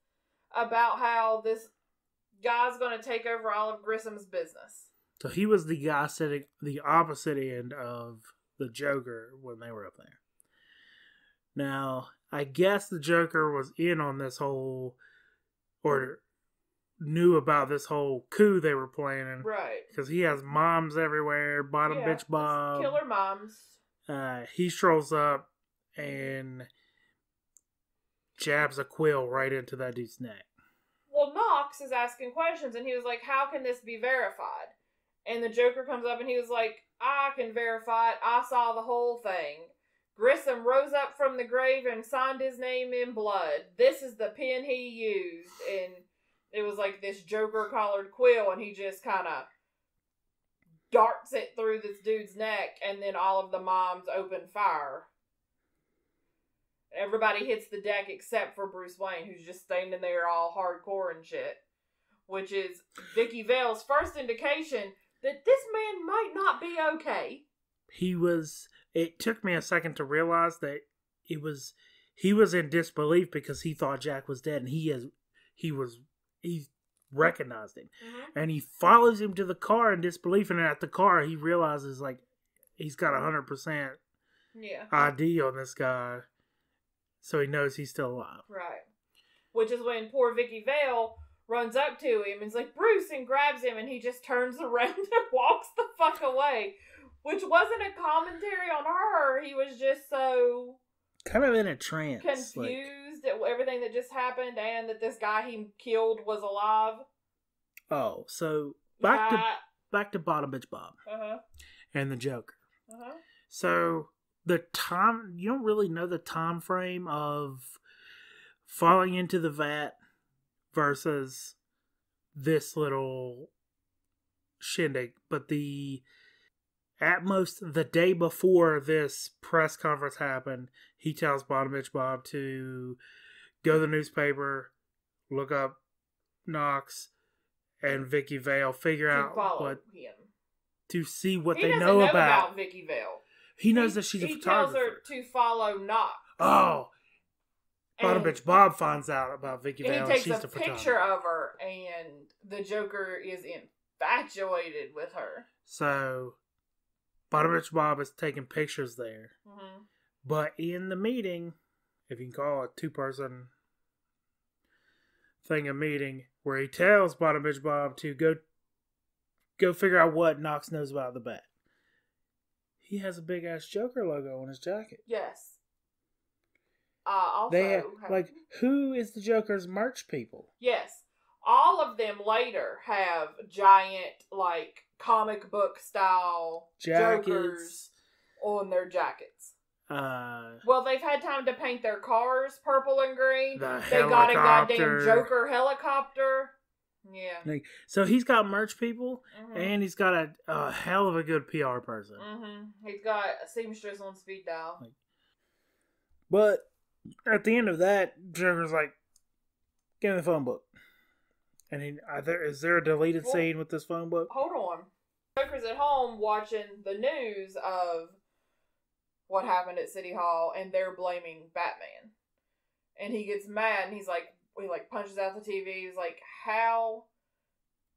about how this guy's going to take over all of Grissom's business. So he was the guy sitting the opposite end of the Joker when they were up there. Now I guess the Joker was in on this whole or knew about this whole coup they were planning. Right. because he has moms everywhere. Bottom Yeah, bitch Bob. Killer moms. Uh, he strolls up and jabs a quill right into that dude's neck. Well, Knox is asking questions, and he was like, How can this be verified? And the Joker comes up and he was like, I can verify it. I saw the whole thing. Grissom rose up from the grave and signed his name in blood. This is the pen he used. And it was like this Joker collared quill, and he just kind of darts it through this dude's neck, and then all of the moms open fire. Everybody hits the deck except for Bruce Wayne, who's just standing there all hardcore and shit. Which is Vicki Vale's first indication that this man might not be okay. He was. It took me a second to realize that it was. He was in disbelief because he thought Jack was dead, and he is. He was. He recognized him, mm-hmm. and he follows him to the car in disbelief. And at the car, he realizes like he's got a hundred percent Yeah. ID on this guy, so he knows he's still alive. Right. Which is when poor Vicki Vale runs up to him and is like, Bruce, and grabs him, and he just turns around and walks the fuck away. Which wasn't a commentary on her. He was just so Kind of in a trance. confused like- at everything that just happened and that this guy he killed was alive. oh, so back to back to Bottom Bitch Bob huh. and the Joker. Uh huh. So the time you don't really know the time frame of falling into the vat versus this little shindig, but the at most the day before this press conference happened, he tells Bottom Bitch Bob to go to the newspaper, look up Knox and Vicki Vale, figure To out what him. to see what he they know, know about. Vicki Vale. He knows He- that she's a he photographer. tells her to follow Knox. Oh, Bottom bitch Bob finds out about Vicki And Vale. he takes she's a picture of her, and the Joker is infatuated with her. So, Bottom bitch Bob is taking pictures there. hmm But in the meeting, if you can call a two person thing a meeting, where he tells Bottom bitch Bob to go go figure out what Knox knows about the bat. He has a big ass Joker logo on his jacket. Yes. Uh, also, They have, like who is the Joker's merch people? yes, all of them later have giant, like comic book style Jackets. Jokers on their jackets. Uh, Well, they've had time to paint their cars purple and green. the They got a goddamn. Joker helicopter. Yeah. Like, so he's got merch people, hmm and he's got a, a hell of a good PR person. hmm He's got a seamstress on speed dial. But at the end of that, Joker's like, "Give me the phone book." And are there, is there a deleted Well- scene with this phone book? Hold on. Joker's at home watching the news of what happened at City Hall, and they're blaming Batman. And he gets mad, and he's like, he like punches out the TV. He's like, how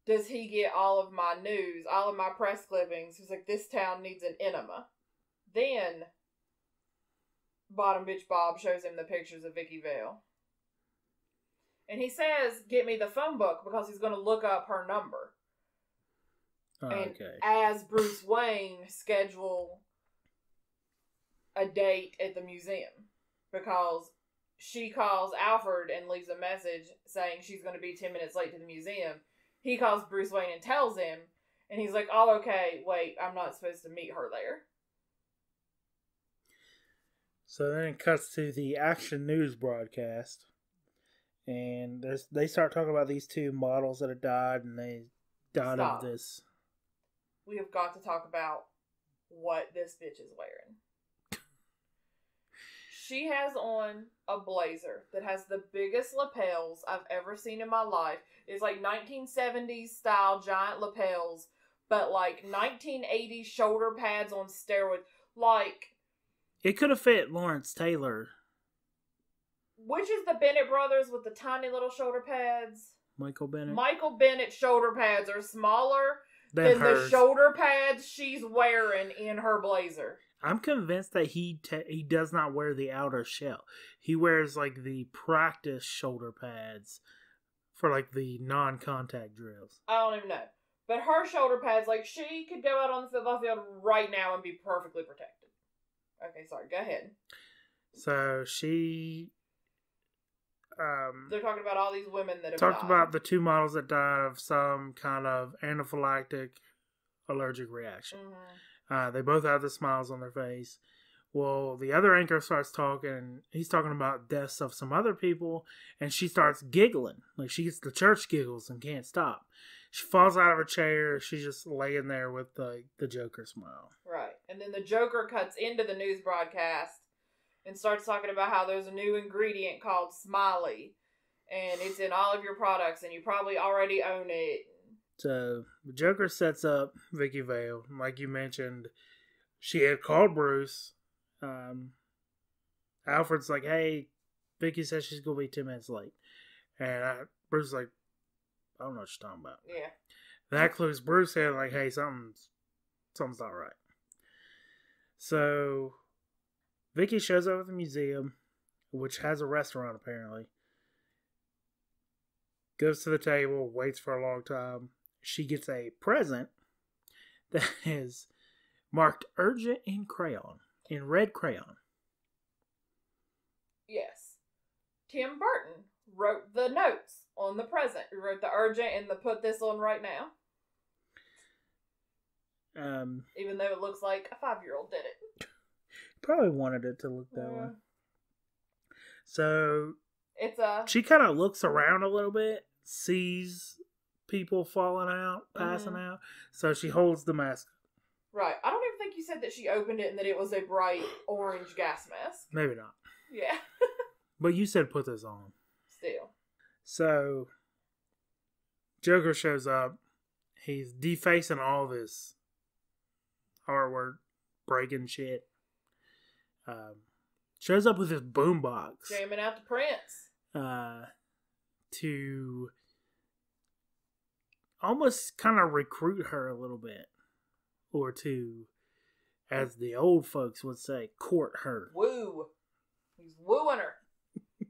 does he get all of my news, all of my press clippings? He's like, this town needs an enema. Then, bottom bitch Bob shows him the pictures of Vicki Vale. And he says, get me the phone book because he's going to look up her number. Oh, And okay. as Bruce Wayne schedule a date at the museum because she calls Alfred and leaves a message saying she's going to be 10 minutes late to the museum. He calls Bruce Wayne and tells him, and he's like, Oh, okay, wait, I'm not supposed to meet her there. So then it cuts to the action news broadcast, and there's they start talking about these two models that have died, and they died Stop. of this. We have got to talk about what this bitch is wearing. She has on a blazer that has the biggest lapels I've ever seen in my life. It's like 1970s style giant lapels, but like 1980s shoulder pads on steroids. Like, It could have fit Lawrence Taylor, which is the Bennett brothers with the tiny little shoulder pads? Michael Bennett. Michael Bennett's shoulder pads are smaller than than the shoulder pads she's wearing in her blazer. I'm convinced that he ta he does not wear the outer shell. He wears like the practice shoulder pads for like the non-contact drills. I don't even know. But her shoulder pads, like she could go out on the football field right now and be perfectly protected. Okay, sorry. Go ahead. So she um They're talking about all these women that have talked died. about the two models that died of some kind of anaphylactic allergic reaction. Mhm. Uh, they both have the smiles on their face. Well, the other anchor starts talking, and he's talking about deaths of some other people, and she starts giggling. Like she gets the church giggles and can't stop. She falls out of her chair. She's just laying there with the the Joker smile. Right. And then the Joker cuts into the news broadcast and starts talking about how there's a new ingredient called Smiley. And it's in all of your products, and you probably already own it. So the Joker sets up Vicki Vale. Like you mentioned, she had called Bruce. Um, Alfred's like, "Hey, Vicki says she's gonna be ten minutes late," and I, Bruce is like, "I don't know what you're talking about." Yeah. That clues Bruce in like, "Hey, something's something's not right." So Vicki shows up at the museum, which has a restaurant apparently. Goes to the table, waits for a long time. She gets a present that is marked urgent in crayon, in red crayon. Yes. Tim Burton wrote the notes on the present. He wrote the urgent and the put this on right now. Um, Even though it looks like a five year old did it. Probably wanted it to look that way. Mm. So It's a she kind of looks around a little bit, sees people falling out, passing Mhm. out. So she holds the mask. right. I don't even think you said that she opened it and that it was a bright orange gas mask. Maybe not. Yeah. But you said put this on. Still. So Joker shows up. He's defacing all this artwork, breaking shit. Um, shows up with his boombox Jamming out the prince. uh, to almost kind of recruit her a little bit, or to, as the old folks would say, court her. Woo. He's wooing her.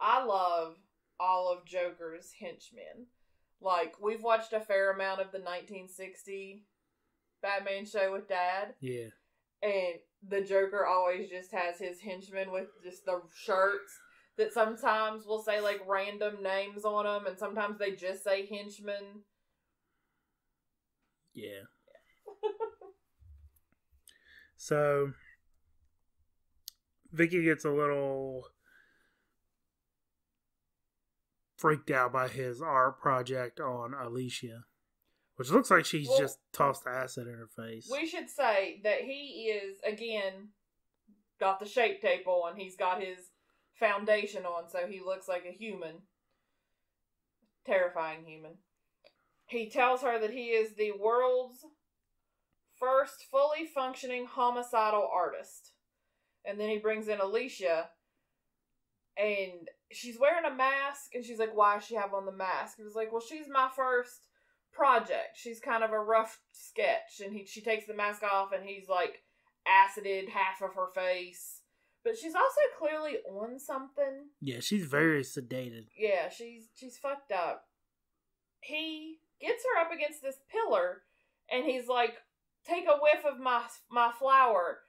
I love all of Joker's henchmen. Like, we've watched a fair amount of the 1960 Batman show with Dad, Yeah. and the Joker always just has his henchmen with just the shirts that sometimes will say like random names on them, and sometimes they just say henchmen. Yeah. so Vicki gets a little freaked out by his art project on Alicia, which looks like she's Well- just tossed acid in her face. We should say that he is again got the shape tape on. He's got his foundation on, so he looks like a human. Terrifying human. He tells her that he is the world's first fully functioning homicidal artist. And then he brings in Alicia, and she's wearing a mask, and she's like, "Why does she have on the mask?" He was like, "Well, she's my first project. She's kind of a rough sketch." And he she takes the mask off, and he's like acided half of her face, but she's also clearly on something. Yeah, she's very sedated. Yeah, she's she's fucked up. He gets her up against this pillar, and he's like, "Take a whiff of my my flower,"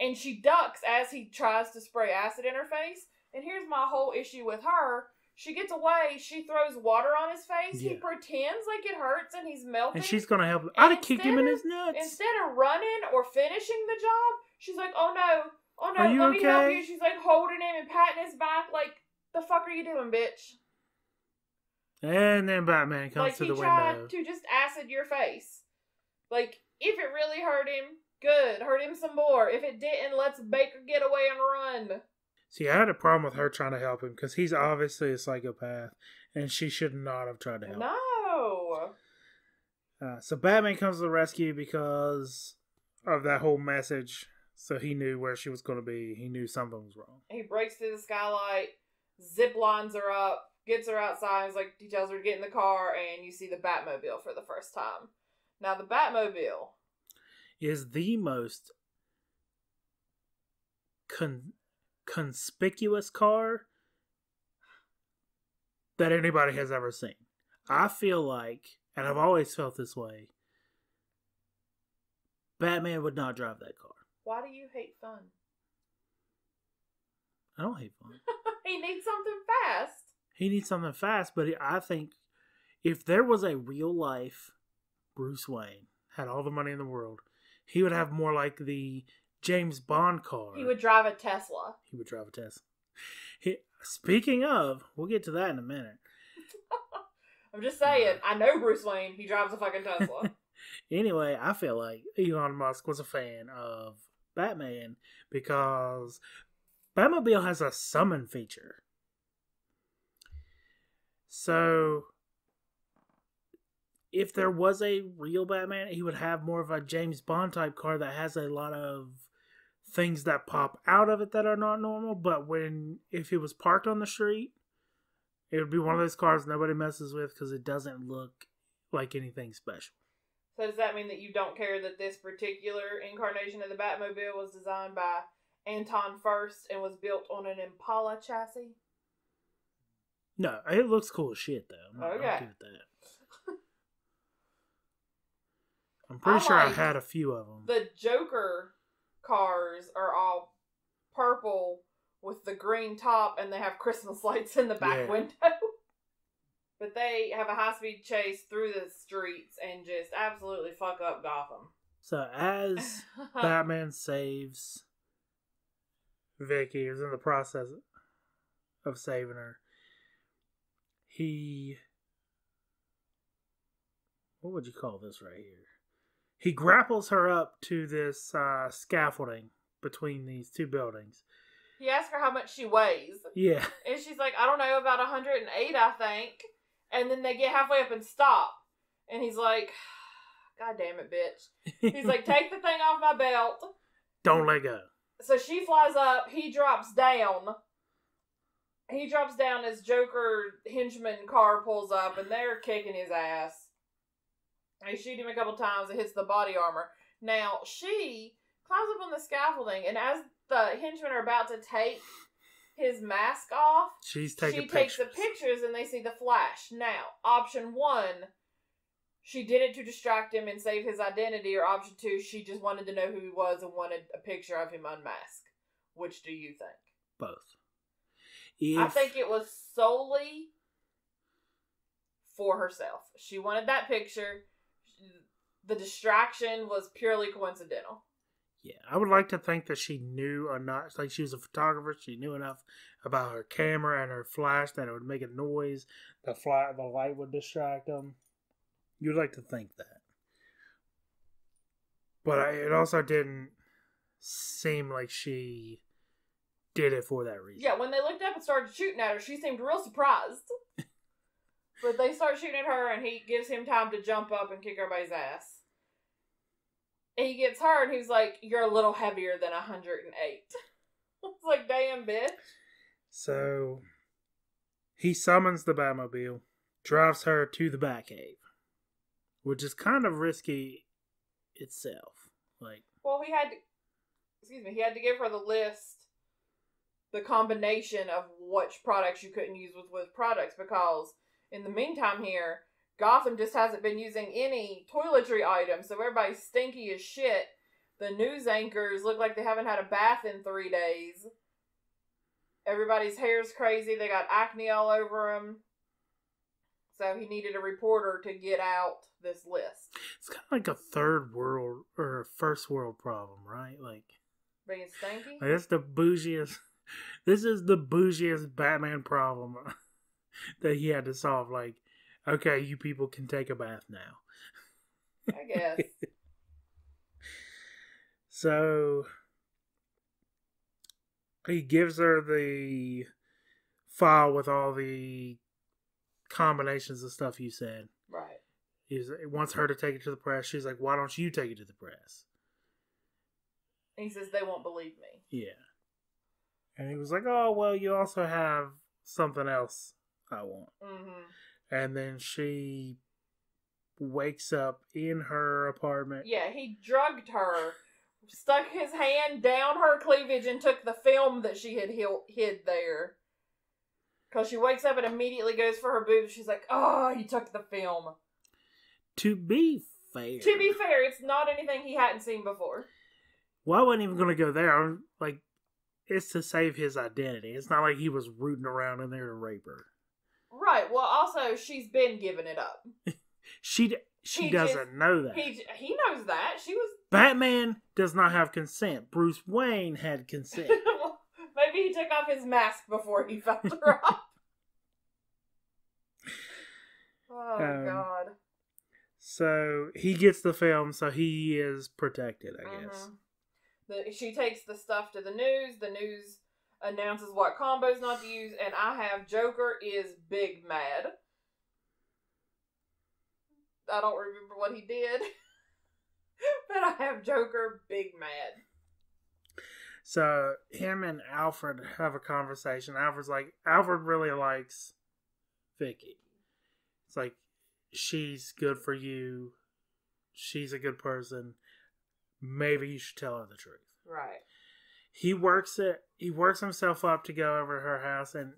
and she ducks as he tries to spray acid in her face. And here's my whole issue with her. She gets away. She throws water on his face. He pretends like it hurts, and he's melting. And she's gonna help. I'd have kicked him in his nuts. Instead of running or finishing the job, she's like, "Oh no, oh no, let me help you." She's like holding him and patting his back, like, "The fuck are you doing, bitch?" And then Batman comes like to he the tried window. to just acid your face. Like if it really hurt him, good, hurt him some more. If it didn't, let's Baker get away and run. See, I had a problem with her trying to help him because he's obviously a psychopath, and she should not have tried to help. No. Uh, so Batman comes to the rescue because of that whole message. So he knew where she was going to be. He knew something was wrong. He breaks through the skylight, zip lines her up, gets her outside. He's like, he tells her to get in the car, and you see the Batmobile for the first time. Now the Batmobile Is the most con- conspicuous car that anybody has ever seen. I feel like, and I've always felt this way, Batman would not drive that car. Why do you hate fun? I don't hate fun. he needs something fast. He needs something fast, but I think if there was a real life Bruce Wayne, had all the money in the world, he would have more like the James Bond car. He would drive a Tesla. He would drive a Tesla. He, speaking of, we'll get to that in a minute. I'm just saying. I know Bruce Wayne. He drives a fucking Tesla. Anyway, I feel like Elon Musk was a fan of Batman because Batmobile has a summon feature. So, if there was a real Batman, he would have more of a James Bond type car that has a lot of things that pop out of it that are not normal. But when, if it was parked on the street, it would be one of those cars nobody messes with because it doesn't look like anything special. so does that mean that you don't care that this particular incarnation of the Batmobile was designed by Anton Furst and was built on an Impala chassis? No, it looks cool as shit though. I'm, I'm Okay. with that. I'm pretty I sure I like had a few of them. The Joker cars are all purple with the green top and they have Christmas lights in the back Yeah. window. but they have a high speed chase through the streets and just absolutely fuck up Gotham. So as Batman saves Vicki, is in the process of saving her. He, what would you call this right here? He grapples her up to this uh, scaffolding between these two buildings. he asks her how much she weighs. Yeah, And she's like, I don't know, about 108, I think. And then they get halfway up and stop. And he's like, God damn it, bitch. He's like, take the thing off my belt. don't let go. So she flies up, he drops down. He drops down as Joker henchman car pulls up, and they're kicking his ass. They shoot him a couple times, it hits the body armor. Now, she climbs up on the scaffolding, and as the henchmen are about to take his mask off, She's taking she pictures. takes the pictures and they see the flash. Now, option one, she did it to distract him and save his identity, or option two, she just wanted to know who he was and wanted a picture of him unmasked. Which do you think? Both. If, I think it was solely for herself. She wanted that picture. The distraction was purely coincidental. Yeah, I would like to think that she knew enough. Like she was a photographer, she knew enough about her camera and her flash that it would make a noise. The fly, the light would distract them. You'd like to think that, but I, it also didn't seem like she did it for that reason. Yeah, when they looked up and started shooting at her, she seemed real surprised. but they start shooting at her, and he gives him time to jump up and kick everybody's ass. And he gets her, and he's like, "You're a little heavier than 108." it's like, damn, bitch. So he summons the Batmobile, drives her to the Batcave, which is kind of risky itself. Like, Well, he had to, excuse me, he had to give her the list, the combination of which products you couldn't use with which products because in the meantime here, Gotham just hasn't been using any toiletry items, so everybody's stinky as shit. The news anchors look like they haven't had a bath in three days. Everybody's hair's crazy. They got acne all over them. So he needed a reporter to get out this list. it's kind of like a third world or a first world problem, right? Like, Being stinky? like that's the bougiest. This is the bougiest Batman problem that he had to solve. Like, okay, you people can take a bath now. I guess. So he gives her the file with all the combinations of stuff you said. right. He's, he wants her to take it to the press. She's like, "Why don't you take it to the press?" He says they won't believe me. Yeah. And he was like, "Oh well, you also have something else I want." hmm And then she wakes up in her apartment. Yeah, he drugged her, stuck his hand down her cleavage, and took the film that she had hid there. Because she wakes up and immediately goes for her boobs. She's like, oh, he took the film. To be fair, To be fair, it's not anything he hadn't seen before. well, I wasn't even going to go there. Like, it's to save his identity. It's not like he was rooting around in there to rape her. Right, well, also, she's been giving it up. She d- she He doesn't just- know that. He, he knows that. She was. Batman does not have consent. Bruce Wayne had consent. Maybe he took off his mask before he fucked her up. Oh, Um, God. so he gets the film, so he is protected, I guess. Mhm. The, she takes the stuff to the news. The news announces what combos not to use, and I have Joker is big mad. I don't remember what he did, but I have Joker big mad. So him and Alfred have a conversation. Alfred's like, Alfred really likes Vicki. It's like she's good for you. She's a good person. Maybe you should tell her the truth. Right. He works it. He works himself up to go over to her house, and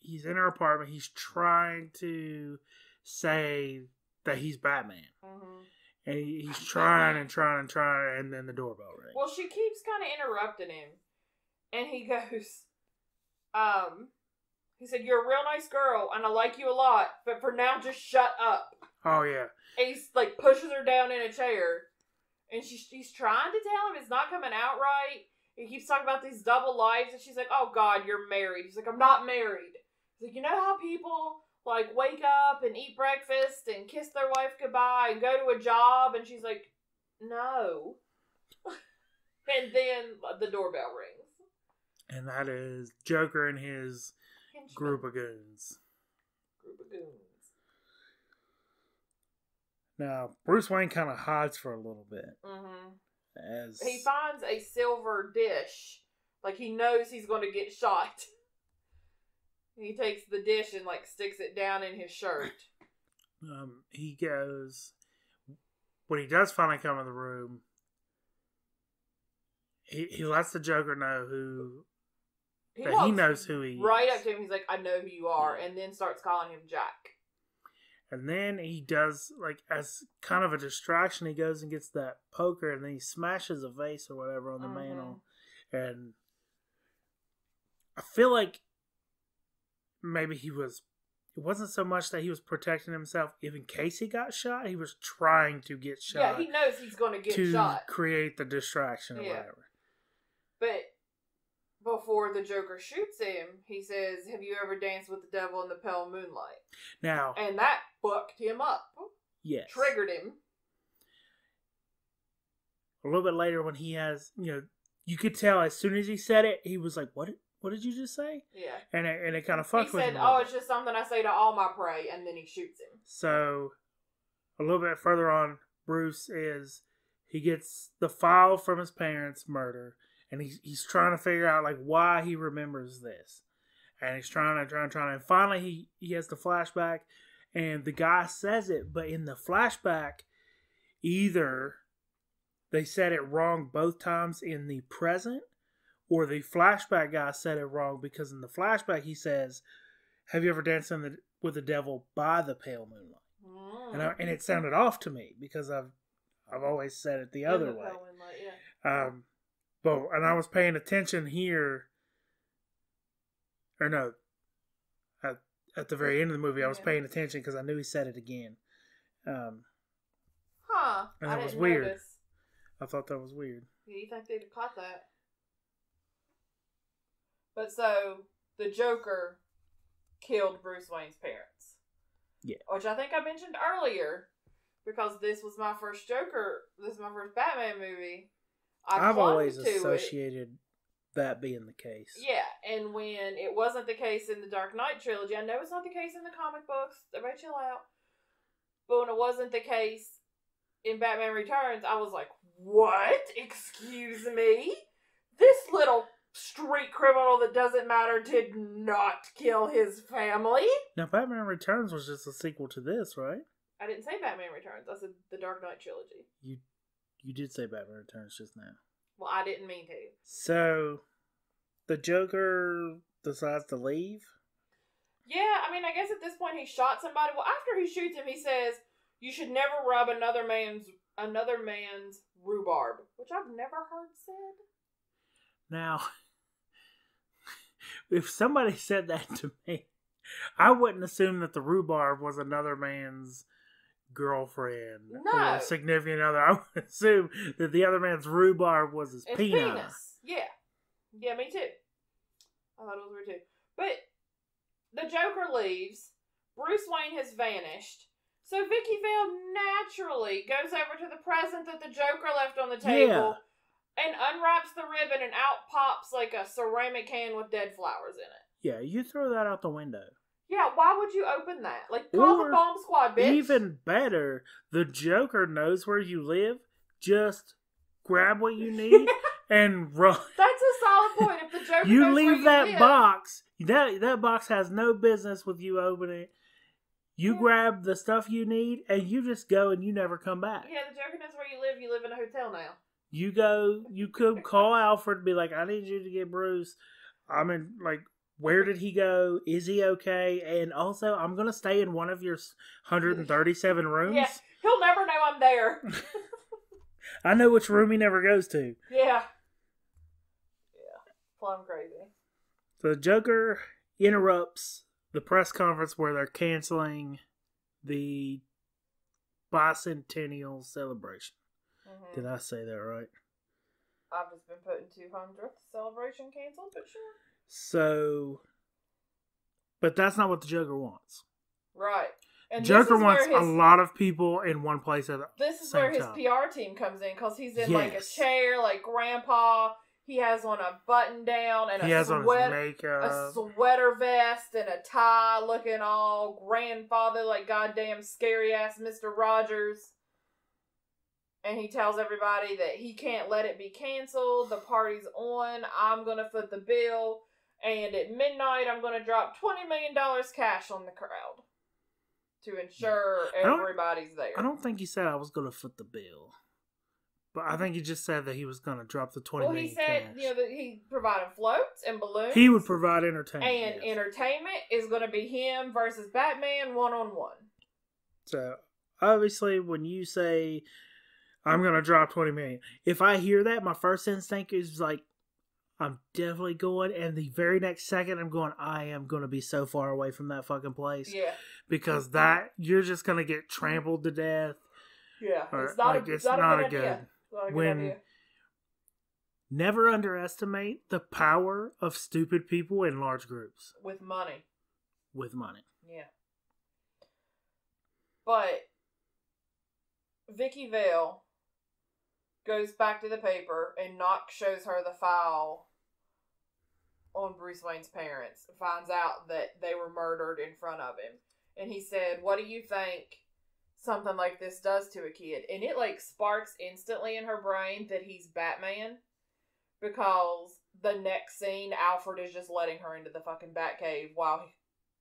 he's in her apartment. He's trying to say that he's Batman, hmm and he, he's trying and trying and trying, and then the doorbell rings. Well, she keeps kind of interrupting him, and he goes, um, he said, "You're a real nice girl, and I like you a lot, but for now, just shut up." oh yeah, And he's like pushes her down in a chair, and she, she's trying to tell him it's not coming out right. He keeps talking about these double lives, and she's like, "Oh God, you're married." He's like, "I'm not married." He's like, "You know how people like wake up and eat breakfast and kiss their wife goodbye and go to a job?" And she's like, "No." and then the doorbell rings. and that is Joker and his Henchman. group of goons. group of goons. Now Bruce Wayne kind of hides for a little bit hmm as He finds a silver dish, like he knows he's going to get shot. He takes the dish and like sticks it down in his shirt. um, he goes when he does finally come in the room. He he lets the Joker know who He, that he knows who he right is. up to him. He's like, "I know who you are," and then starts calling him Jack. And then he does like as kind of a distraction. He goes and gets that poker, and then he smashes a vase or whatever on the Mhm. mantle. And I feel like maybe he was. It wasn't so much that he was protecting himself, if in case he got shot. He was trying to get shot. Yeah, he knows he's going to get shot. to shot. create the distraction or Yeah. whatever. But before the Joker shoots him, he says, "Have you ever danced with the devil in the pale moonlight?" Now, And that fucked him up, yes, triggered him. a little bit later when he has, you know, you could tell as soon as he said it, he was like, "What? What did you just say?" Yeah. And it, and it kind of He fucked with said, him. "Oh, it's just something I say to all my prey," and then he shoots him. So, a little bit further on, Bruce is he gets the file from his parents' murder, and he's he's trying to figure out like why he remembers this, and he's trying to trying trying, and finally he he has the flashback, and the guy says it, but in the flashback, either they said it wrong both times in the present, or the flashback guy said it wrong because in the flashback he says, "Have you ever danced in the, with the devil by the pale moonlight?" Mm. And I, and it sounded off to me because I've I've always said it the other the way. Yeah. Um, but and I was paying attention here, or no, at the very end of the movie, I was paying attention because I knew he said it again. Um, Huh. And I was weird. notice. I thought that was weird. Yeah, you think they'd have caught that? But so the Joker killed Bruce Wayne's parents. Yeah. Which I think I mentioned earlier because this was my first Joker. This is my first Batman movie. I I've always associated that being the case. Yeah, and when it wasn't the case in the Dark Knight trilogy, I know it's not the case in the comic books. Everybody chill out. But when it wasn't the case in Batman Returns, I was like, "What? Excuse me? This little street criminal that doesn't matter did not kill his family." Now, Batman Returns was just a sequel to this, right? I didn't say Batman Returns. I said the Dark Knight trilogy. You you did say Batman Returns just now. Well, I didn't mean to. So, the Joker decides to leave. Yeah, I mean, I guess at this point he shot somebody. Well, after he shoots him, he says, "You should never rub another man's another man's rhubarb," which I've never heard said. Now, if somebody said that to me, I wouldn't assume that the rhubarb was another man's girlfriend No. or significant other. I would assume that the other man's rhubarb was his penis. penis. Yeah, yeah, me too. I thought it was weird too. But the Joker leaves. Bruce Wayne has vanished. So Vicki Vale naturally goes over to the present that the Joker left on the table and unwraps the ribbon, and out pops like a ceramic can with dead flowers in it. Yeah, you throw that out the window. Yeah, why would you open that? Like, call Or the bomb squad, bitch. Even better, the Joker knows where you live. Just grab what you need and run. That's a solid point. If the Joker You leave that live- box. That that box has no business with you opening it. You Yeah. grab the stuff you need and you just go and you never come back. Yeah, the Joker knows where you live. You live in a hotel now. You go. You could call Alfred and be like, "I need you to get Bruce. I'm in like." Where did he go? Is he okay? And also, I'm gonna stay in one of your 137 rooms. Yeah. He'll never know I'm there. I know which room he never goes to. yeah. Yeah. Plum crazy. The Joker interrupts the press conference where they're canceling the bicentennial celebration. Mhm. Did I say that right? I've just been putting 200th celebration canceled, but sure. So, but that's not what the Joker wants. Right. And Joker wants where a lot of people in one place at This is where his time. PR team comes in because he's in like a chair, like Grandpa. He has on a button down and He a has on his sweat, a sweater vest and a tie, looking all grandfather, like goddamn scary ass Mister Rogers. And he tells everybody that he can't let it be canceled. The party's on. I'm gonna foot the bill, and at midnight, I'm gonna drop twenty million dollars cash on the crowd to ensure everybody's there. I don't think he said I was going to foot the bill, but I think he just said that he was going to drop the twenty well, million he said cash. you know that he provided floats and balloons. he would provide entertainment. and yes. entertainment is going to be him versus Batman one on one. So obviously, when you say I'm gonna drop twenty million, if I hear that, my first instinct is like, I'm definitely going. And the very next second, I'm going. I am gonna be so far away from that fucking place Yeah, because that you're just gonna get trampled to death. yeah. Or, it's not like, a, it's not, not a good- idea. Not a good when- idea. Never underestimate the power of stupid people in large groups with money. with money. Yeah. But Vicki Vale goes back to the paper and Knox shows her the file on Bruce Wayne's parents. Finds out that they were murdered in front of him. And he said, What do you think something like this does to a kid. And it like sparks instantly in her brain that he's Batman because the next scene, Alfred is just letting her into the fucking Batcave while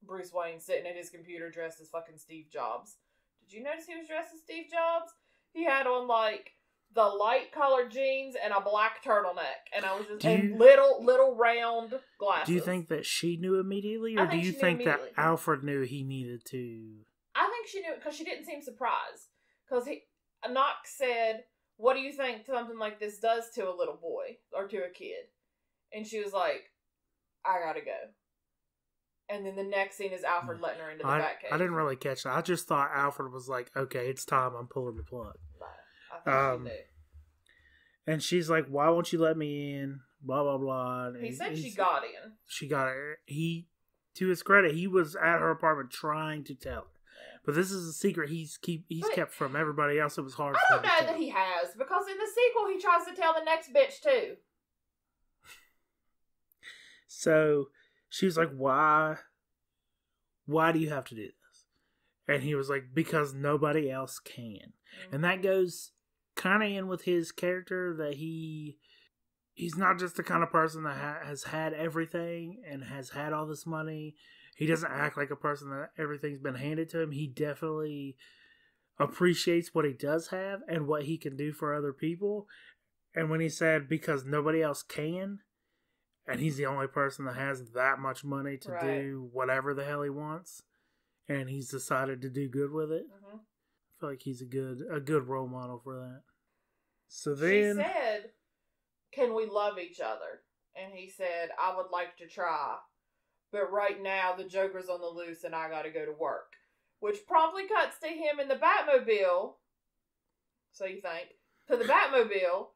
Bruce Wayne's sitting at his computer dressed as fucking Steve Jobs. Did you notice he was dressed as Steve Jobs? He had on like the light colored jeans and a black turtleneck, and I was just Do you- little little round glasses. Do you think that she knew immediately, or do you think that. Alfred knew he needed to? I think she knew because she didn't seem surprised. Because he Knox said, "What do you think something like this does to a little boy or to a kid?" And she was like, "I gotta go." And then the next scene is Alfred mm. letting her into the I, Batcave. I didn't really catch that. I just thought Alfred was like, "Okay, it's time. I'm pulling the plug." Um. And she's like, "Why won't you let me in?" Blah blah blah. And He said she got in. she got it. He, to his credit, he was at her apartment trying to tell her. But this is a secret he's keep he's But- kept from everybody else. It was hard. I don't know that he has because in the sequel he tries to tell the next bitch too. So she was like, "Why? Why do you have to do this?" And he was like, "Because nobody else can." And that goes kind of in with his character that he he's not just the kind of person that ha- has had everything and has had all this money. He doesn't act like a person that everything's been handed to him. He definitely appreciates what he does have and what he can do for other people. And when he said because nobody else can, and he's the only person that has that much money to Right. do whatever the hell he wants, and he's decided to do good with it, hmm I feel like he's a good a good role model for that. So She then, said, "Can we love each other?" And he said, "I would like to try, but right now the Joker's on the loose and I got to go to work." Which promptly cuts to him in the Batmobile. So you think to the Batmobile,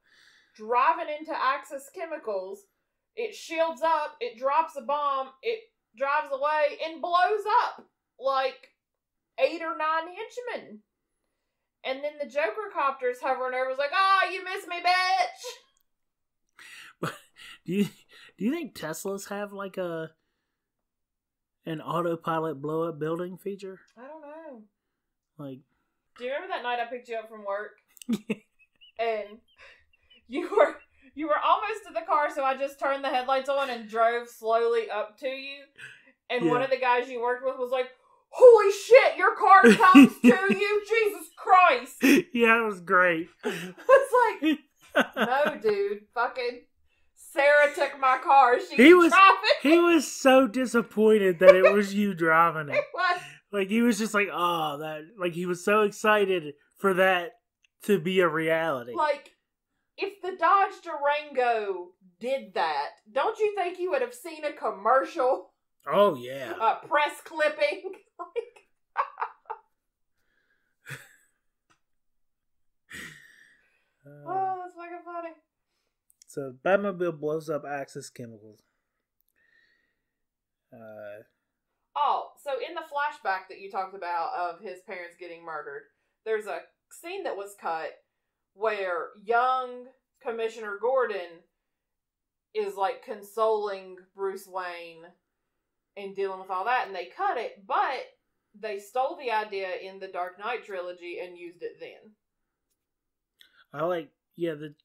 driving into Axis Chemicals. It shields up. It drops a bomb. It drives away and blows up like eight or nine henchmen. And then the Joker copter's hovering over, is like, "Oh, you miss me, bitch." do you do you think Teslas have like a an autopilot blow up building feature? I don't know. Like, Do you remember that night I picked you up from work and you were you were almost to the car, so I just turned the headlights on and drove slowly up to you. And one of the guys you worked with was like, "Holy shit, your car comes to you, Jesus Christ!" yeah, it was great. It's like, no, dude, fucking Sarah took my car. She He was- driving. he was so disappointed that it was you driving it. It Like he was just like, oh, that. Like he was so excited for that to be a reality. like if the Dodge Durango did that, don't you think you would have seen a commercial, oh yeah. a press clipping? like, Uh, oh, that's fucking funny. So Batmobile blows up Axis Chemicals. Uh, Oh, so in the flashback that you talked about of his parents getting murdered, there's a scene that was cut where young Commissioner Gordon is like consoling Bruce Wayne and dealing with all that, and they cut it, but they stole the idea in the Dark Knight trilogy and used it then. I like yeah the.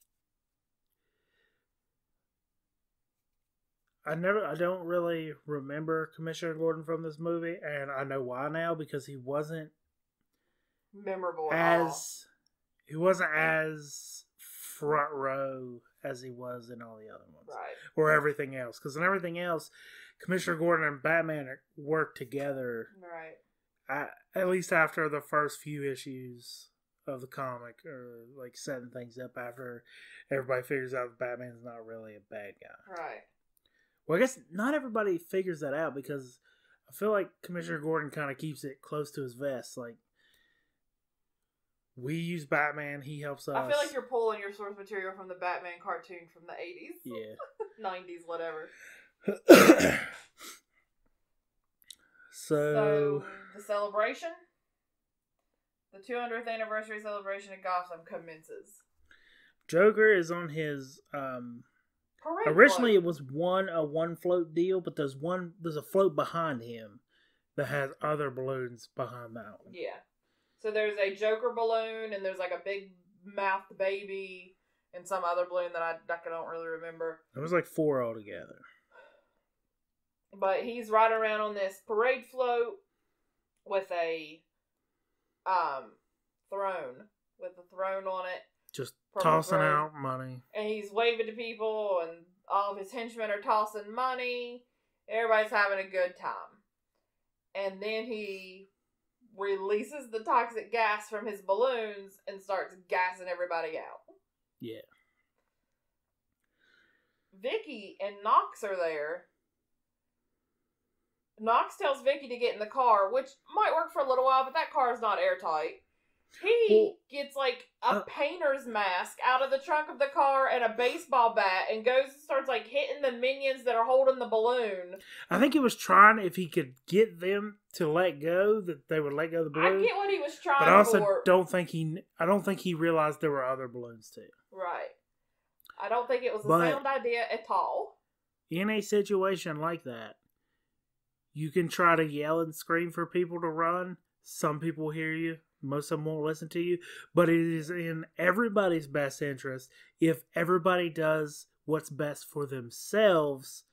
I never, I don't really remember Commissioner Gordon from this movie, and I know why now because he wasn't Memorable as he wasn't as front row as he was in all the other ones. Right. or everything else. Because in everything else, Commissioner Gordon and Batman work together. Right. At, at least after the first few issues of the comic, or like setting things up after everybody figures out Batman's not really a bad guy. Right. Well, I guess not everybody figures that out because I feel like Commissioner Gordon kind of keeps it close to his vest. Like we use Batman, he helps us. I feel like you're pulling your source material from the Batman cartoon from the 80s, yeah. 90s, whatever. so So the celebration, the 200th anniversary celebration in Gotham commences. Joker is on his um Parade originally float. it was one a one float deal, but there's one there's a float behind him that has other balloons behind that one. yeah, So there's a Joker balloon, and there's like a big mouthed baby, and some other balloon that I, I don't really remember. There was like four altogether. But he's riding around on this parade float with a um throne with a throne on it, Just tossing out money. and he's waving to people, and all of his henchmen are tossing money. Everybody's having a good time, and then he releases the toxic gas from his balloons and starts gassing everybody out. Yeah. Vicki and Knox are there. Knox tells Vicki to get in the car, which might work for a little while, but that car is not airtight. He Well, gets like a uh, painter's mask out of the trunk of the car and a baseball bat and goes and starts like hitting the minions that are holding the balloon. I think he was trying if he could get them to let go that they would let go of the balloon. I get what he was trying But I also for. don't think he I don't think he realized there were other balloons too. Right. I don't think it was a But- sound idea at all. In a situation like that, you can try to yell and scream for people to run. Some people hear you, most of them won't listen to you, but it is in everybody's best interest if everybody does what's best for themselves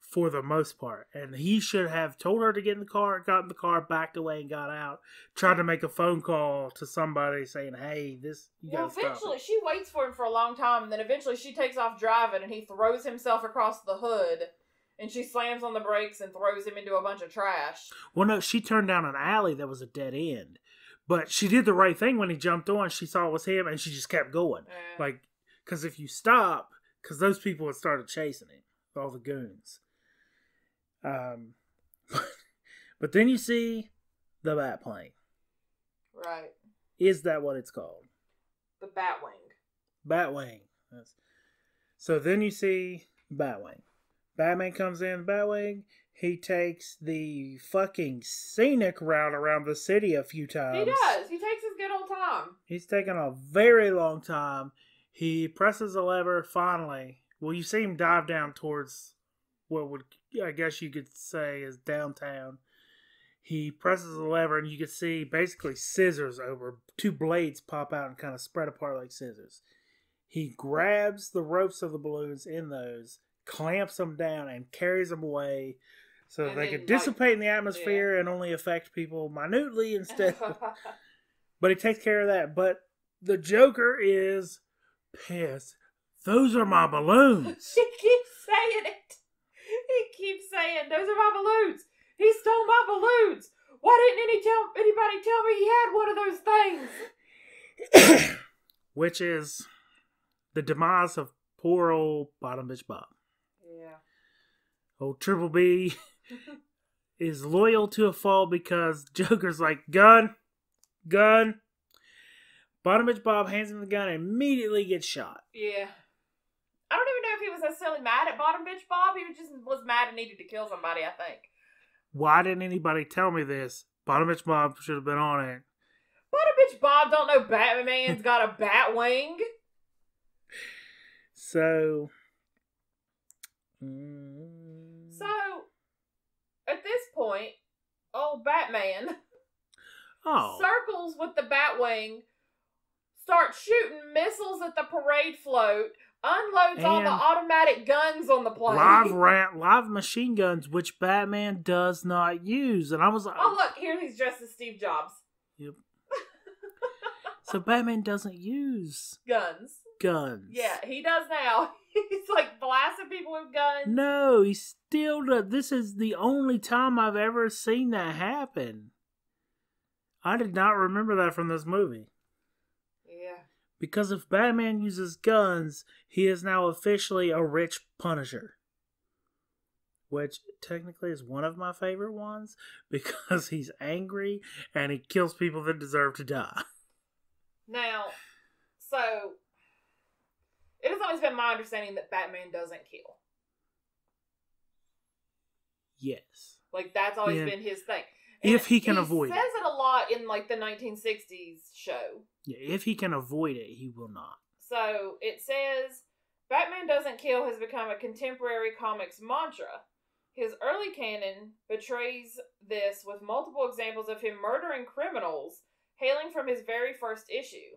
for the most part. And he should have told her to get in the car, got in the car, backed away, and got out. Tried to make a phone call to somebody saying, "Hey, this you Well, gotta stop." eventually, it." she waits for him for a long time, and then eventually she takes off driving, and he throws himself across the hood, and she slams on the brakes and throws him into a bunch of trash. Well, no, she turned down an alley that was a dead end, but she did the right thing when he jumped on. She saw it was him, and she just kept going. Eh. Like, because if you stop, because those people had started chasing him, all the goons. Um, but then you see the bat plane. right, Is that what it's called? the Batwing. Batwing. That's... So then you see Batwing. Batman comes in Batwing. He takes the fucking scenic route around the city a few times. He does. He takes his good old time. He's taken a very long time. He presses a lever finally. Well, you see him dive down towards what would I guess you could say is downtown. He presses a lever and you can see basically scissors over two blades pop out and kind of spread apart like scissors. He grabs the ropes of the balloons in those, clamps them down, and carries them away so And they then, could like- dissipate in the atmosphere and only affect people minutely instead but he takes care of that. But the Joker is pissed. Those are my balloons. he keeps saying it. He keeps saying, "Those are my balloons. He stole my balloons. Why didn't any tell anybody tell me he had one of those things?" Which is the demise of poor old Bottom Bitch Bob. Yeah. Old Triple B is loyal to a fault because Joker's like, gun, gun. Bottom Bitch Bob hands him the gun and immediately gets shot. Yeah. I don't even know if he was necessarily mad at Bottom Bitch Bob. He was just was mad and needed to kill somebody. I think. Why didn't anybody tell me this? Bottom Bitch Bob should have been on it. Bottom Bitch Bob don't know Batman's got a bat wing. So. Mm, So, at this point, old Batman oh. circles with the Batwing, starts shooting missiles at the parade float, unloads all the automatic guns on the plane. live rat, live machine guns, which Batman does not use, and I was like, oh look, here he's dressed as Steve Jobs. Yep. so Batman doesn't use Guns. Guns. Yeah, he does now. he's like blasting people with guns. No, he still does. This is the only time I've ever seen that happen. I did not remember that from this movie. Yeah. Because if Batman uses guns, he is now officially a rich Punisher. Which technically is one of my favorite ones because he's angry and he kills people that deserve to die. Now, so it has always been my understanding that Batman doesn't kill. Yes. Like that's always Yeah. been his thing. If he can avoid it. says it a lot in like the 1960s show. Yeah, if he can avoid it, he will not. So it says Batman doesn't kill has become a contemporary comics mantra. His early canon betrays this with multiple examples of him murdering criminals, hailing from his very first issue.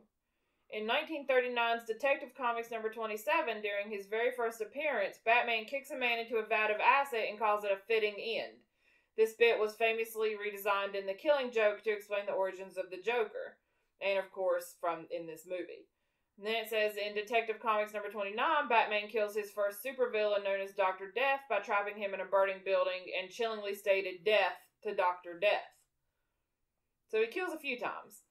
In 1939's Detective Comics number 27, during his very first appearance, Batman kicks a man into a vat of acid and calls it a fitting end. This bit was famously redesigned in The Killing Joke to explain the origins of the Joker, and of course, from in this movie. And then it says in Detective Comics number 29, Batman kills his first supervillain known as Dr. Death by trapping him in a burning building and chillingly stated death to Dr. Death. So he kills a few times.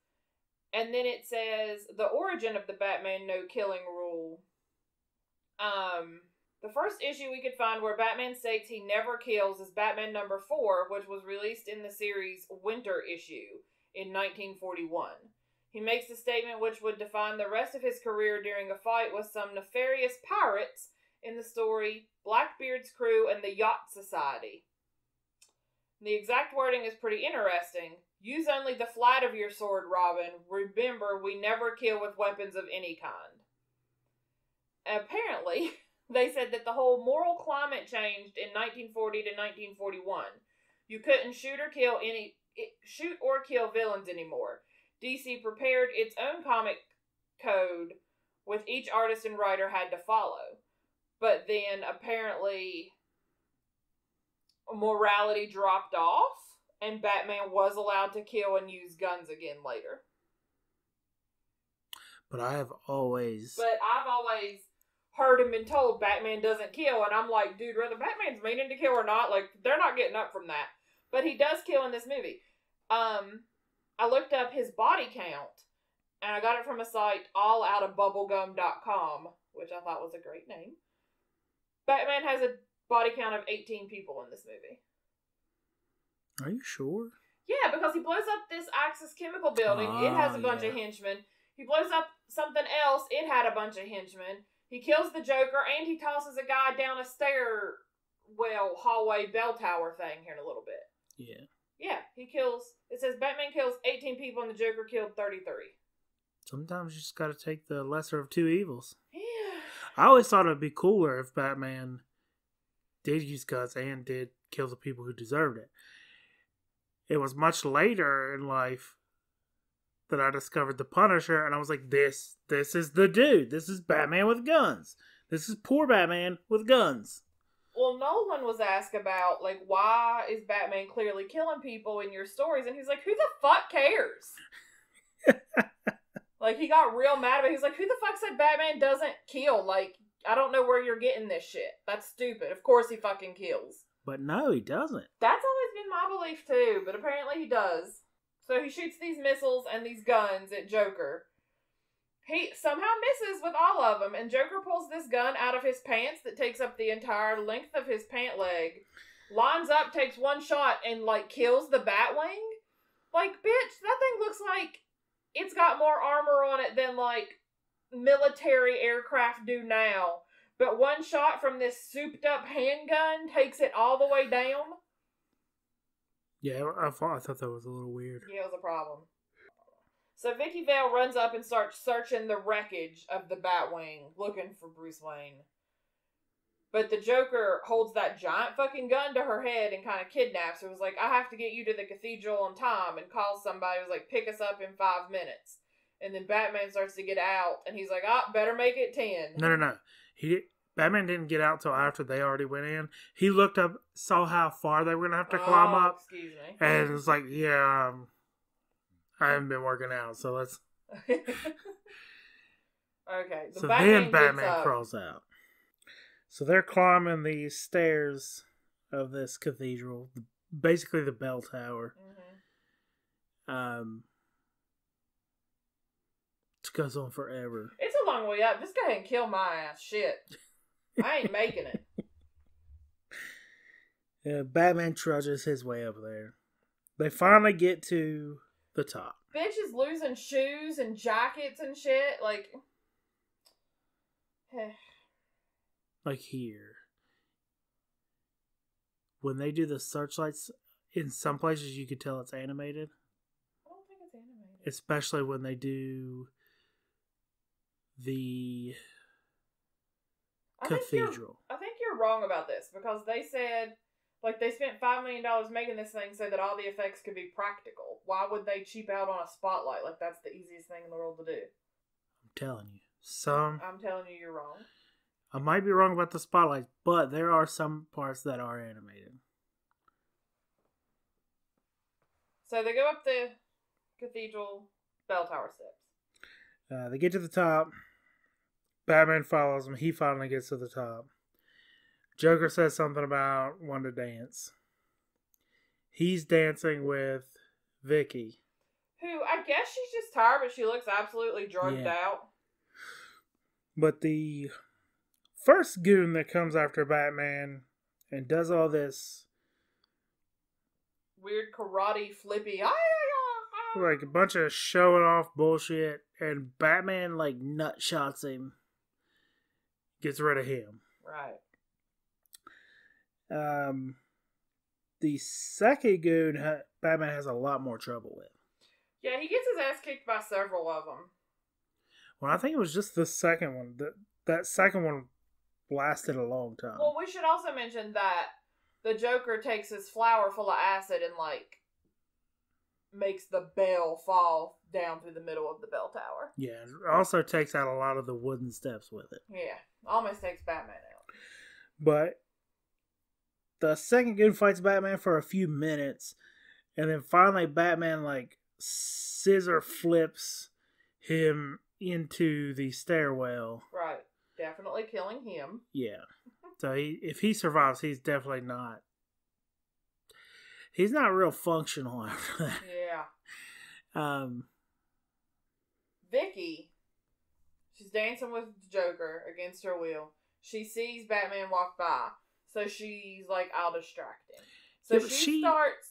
And then it says the origin of the Batman no killing rule. Um, the first issue we could find where Batman states he never kills is Batman number 4, which was released in the series Winter issue in 1941. He makes a statement which would define the rest of his career during a fight with some nefarious pirates in the story Blackbeard's Crew and the Yacht Society. The exact wording is pretty interesting. Use only the flat of your sword, Robin. Remember, we never kill with weapons of any kind. Apparently, they said that the whole moral climate changed in 1940 to 1941. You couldn't shoot or kill any shoot or kill villains anymore. DC prepared its own comic code, with each artist and writer had to follow. But then apparently morality dropped off, and Batman was allowed to kill and use guns again later. But I have always. But I've always heard and been told Batman doesn't kill, and I'm like, dude, whether Batman's meaning to kill or not, like they're not getting up from that. But he does kill in this movie. Um, I looked up his body count, and I got it from a site alloutabubblegum.com, which I thought was a great name. Batman has a body count of 18 people in this movie. Are you sure? Yeah, because he blows up this Axis chemical building. it has a Ah, bunch yeah. of henchmen. He blows up something else. It had a bunch of henchmen. He kills the Joker, and he tosses a guy down a stairwell, hallway, bell tower thing here in a little bit. Yeah. Yeah, he kills. It says Batman kills 18 people, and the Joker killed 33. Sometimes you just got to take the lesser of two evils. Yeah. I always thought it'd be cooler if Batman did use guns and did kill the people who deserved it. It was much later in life that I discovered the Punisher, and I was like, "This, this is the dude. This is Batman with guns. This is poor Batman with guns." Well, Nolan was asked about like why is Batman clearly killing people in your stories, and he's like, "Who the fuck cares?" like he got real mad about. it. He's like, "Who the fuck said Batman doesn't kill? Like I don't know where you're getting this shit. That's stupid. Of course he fucking kills. But no, he doesn't. That's always been my belief too, but apparently he does. So he shoots these missiles and these guns at Joker. He somehow misses with all of them, and Joker pulls this gun out of his pants that takes up the entire length of his pant leg, lines up, takes one shot, and like kills the Batwing. Like, bitch, that thing looks like it's got more armor on it than like military aircraft do now. But one shot from this souped up handgun takes it all the way down. Yeah, I thought, I thought that was a little weird. Yeah, it was a problem. So Vicki Vale runs up and starts searching the wreckage of the Batwing, looking for Bruce Wayne. But the Joker holds that giant fucking gun to her head and kind of kidnaps her. It Was like, I have to get you to the cathedral on time, and calls somebody who's like, pick us up in five minutes. And then Batman starts to get out, and he's like, ah, better make it ten. No, no, no. He Batman didn't get out till after they already went in. He looked up, saw how far they were gonna have to climb Oh, up, Excuse me. and was like, "Yeah, um, I haven't been working out, so let's." okay. The so Batman then Batman up. crawls out. So they're climbing the stairs of this cathedral, basically the bell tower. Mhm. Um, goes on forever. It's a long way up. Just go ahead and kill my ass. Shit. I ain't making it. Uh, Batman trudges his way up there. They finally get to the top. Bitch is losing shoes and jackets and shit. Like, like here when they do the searchlights in some places you could tell it's animated I don't think it's animated. especially when they do the I think, cathedral I think you're wrong about this because they said, Like they spent five million dollars making this thing so that all the effects could be practical. Why would they cheap out on a spotlight? Like that's the easiest thing in the world to do. I'm telling you. Some I'm telling you, you're wrong. I might be wrong about the spotlight, but there are some parts that are animated. So they go up the cathedral bell tower steps. Uh, they get to the top. Batman follows him. He finally gets to the top. Joker says something about wanting to dance. He's dancing with Vicki. Who I guess she's just tired, but she looks absolutely drugged Yeah. out. But the first goon that comes after Batman and does all this, Weird karate flippy. Like a bunch of showing off bullshit, and Batman, like, nut shots him, gets rid of him. Right. Um, the second goon, ha- Batman has a lot more trouble with. Yeah, he gets his ass kicked by several of them. Well, I think it was just the second one. That that second one lasted a long time. Well, we should also mention that the Joker takes his flower full of acid and like makes the bell fall down through the middle of the bell tower. yeah, it also takes out a lot of the wooden steps with it. Yeah, almost takes Batman out. But the second goon fights Batman for a few minutes, and then finally Batman like scissor flips him into the stairwell. Right. Definitely killing him. Yeah. So he, if he survives, he's definitely not. He's not real functional after that. Yeah. Um, Vicki, she's dancing with Joker against her will. She sees Batman walk by, so she's like, "I'll distract him." So Yeah, she, she- starts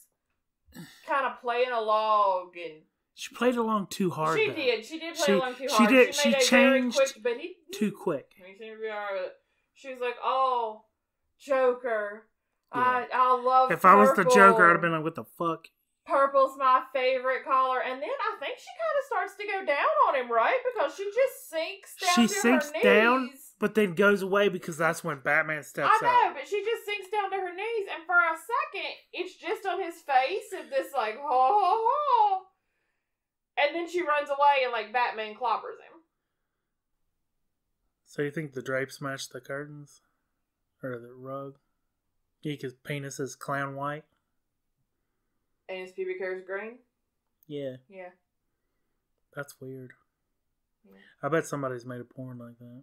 kind of playing a log, and she played along too hard. she though. did. She did play She- along too she hard. did- She made she changed quick, but he Too quick. He seemed to be alright with it. She was like, "Oh, Joker, I I love." If I was the purple. Joker, I'd have been like, "What the fuck?" Purple's my favorite color, and then I think she kind of starts to go down on him, right? Because she just sinks down She to sinks her knees. down, But then goes away because that's when Batman steps up. I know, out. but she just sinks down to her knees, and for a second, it's just on his face, and this like ho ho ho, and then she runs away, and like Batman clobbers him. So you think the drapes match the curtains or the rug? Yeah, because penis is clown white. And his pubic hair is green. Yeah, Yeah. that's weird. Yeah. I bet somebody's made a porn like that.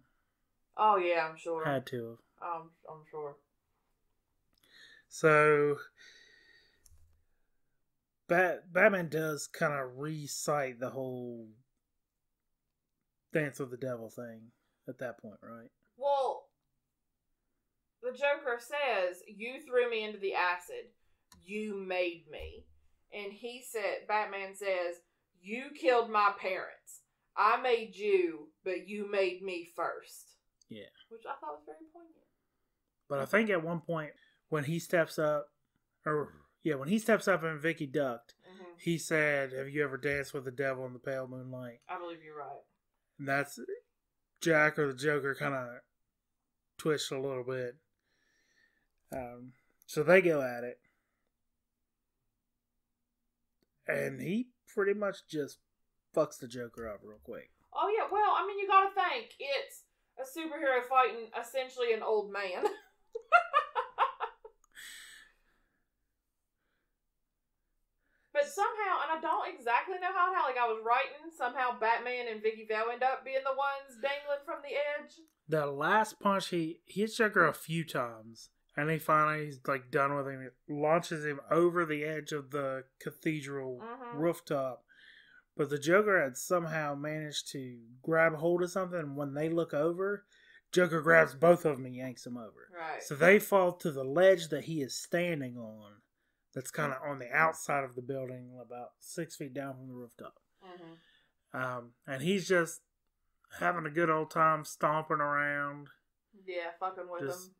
Oh yeah, I'm sure. Had to have. Um, I'm sure. So Bat Batman does kind of recite the whole dance with the devil thing at that point, right? Well, the Joker says, "You threw me into the acid. You made me." And he said, Batman says, "You killed my parents. I made you, but you made me first. Yeah. Which I thought was very poignant. But I think at one point when he steps up, or yeah, when he steps up and Vicki ducked, hmm he said, "Have you ever danced with the devil in the pale moonlight?" I believe you're right. And that's Jack or the Joker kind of twitched a little bit. Um, so they go at it, and he pretty much just fucks the Joker up real quick. Oh yeah, well, I mean, you gotta think it's a superhero fighting essentially an old man. but somehow, and I don't exactly know how. How like I was writing, somehow Batman and Vicki Vale end up being the ones dangling from the edge. The last punch he he hits Joker a few times, and he finally he's like done with him. It launches him over the edge of the cathedral Mhm. rooftop. But the Joker had somehow managed to grab hold of something. And when they look over, Joker grabs both of them and yanks them over. Right. So they fall to the ledge that he is standing on. That's kind of on the outside of the building, about six feet down from the rooftop. hmm Um, and he's just having a good old time stomping around, Yeah, fucking with Just- him.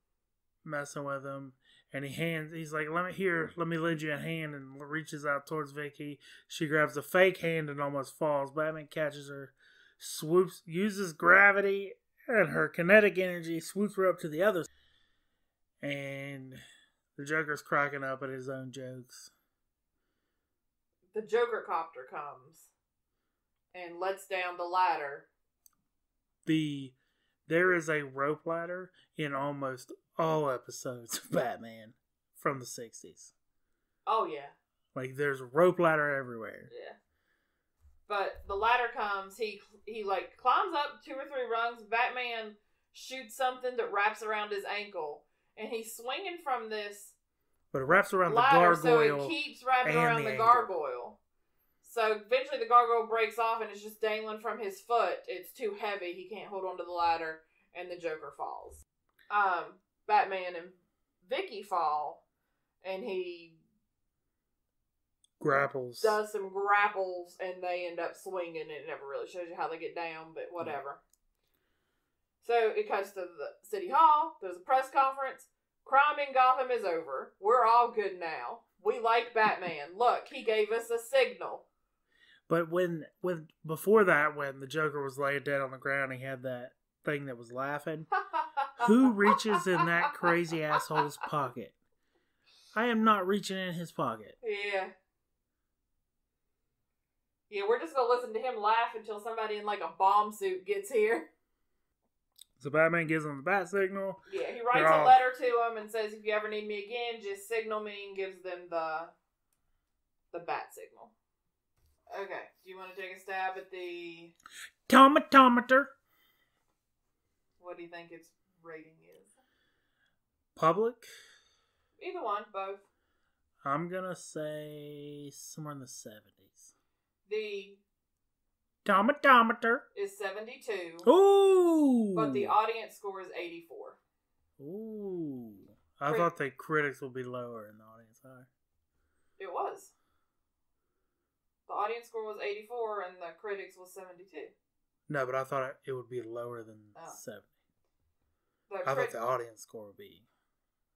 Messing with him. And he hands, he's like, "Let me here, let me lend you a hand," and reaches out towards Vicki. She grabs a fake hand and almost falls. Batman catches her, swoops, uses gravity and her kinetic energy, swoops her up to the other. And The Joker's cracking up at his own jokes. The Joker copter comes and lets down the ladder. The there is a rope ladder in almost all episodes of Batman from the sixties. Oh yeah, Like there's a rope ladder everywhere. yeah. But the ladder comes. He he like climbs up two or three rungs. Batman shoots something that wraps around his ankle, and he's swinging from this But it wraps around the ladder, so gargoyle. it keeps wrapping around the the, gargoyle. So eventually, the gargoyle breaks off, and it's just dangling from his foot. It's too heavy; he can't hold onto the ladder, and the Joker falls. Um, Batman and Vicki fall, and he grapples. does some grapples, and they end up swinging. It never really shows you how they get down, but mm. whatever. So it cuts to the city hall. There's a press conference. Crime in Gotham is over. We're all good now. We like Batman. Look, he gave us a signal. But when when before that, when the Joker was laying dead on the ground, he had that thing that was laughing. Who reaches in that crazy asshole's pocket? I am not reaching in his pocket. Yeah. Yeah, we're just gonna listen to him laugh until somebody in like a bomb suit gets here. So Batman gives him the bat signal. Yeah, he writes a letter to him and says, "If you ever need me again, just signal me," and gives them the the bat signal. Okay, do you want to take a stab at the? Tomatometer. What do you think its rating is? Public. Either one, both. I'm gonna say somewhere in the seventies. The Tomatometer. is seventy two, Ooh. but the audience score is eighty four. Ooh. I Crit- thought the critics would be lower and the audience high. It was. The audience score was eighty four, and the critics was seventy two. No, but I thought it- it would be lower than Oh. seventy. The, thought crit- the audience score would be.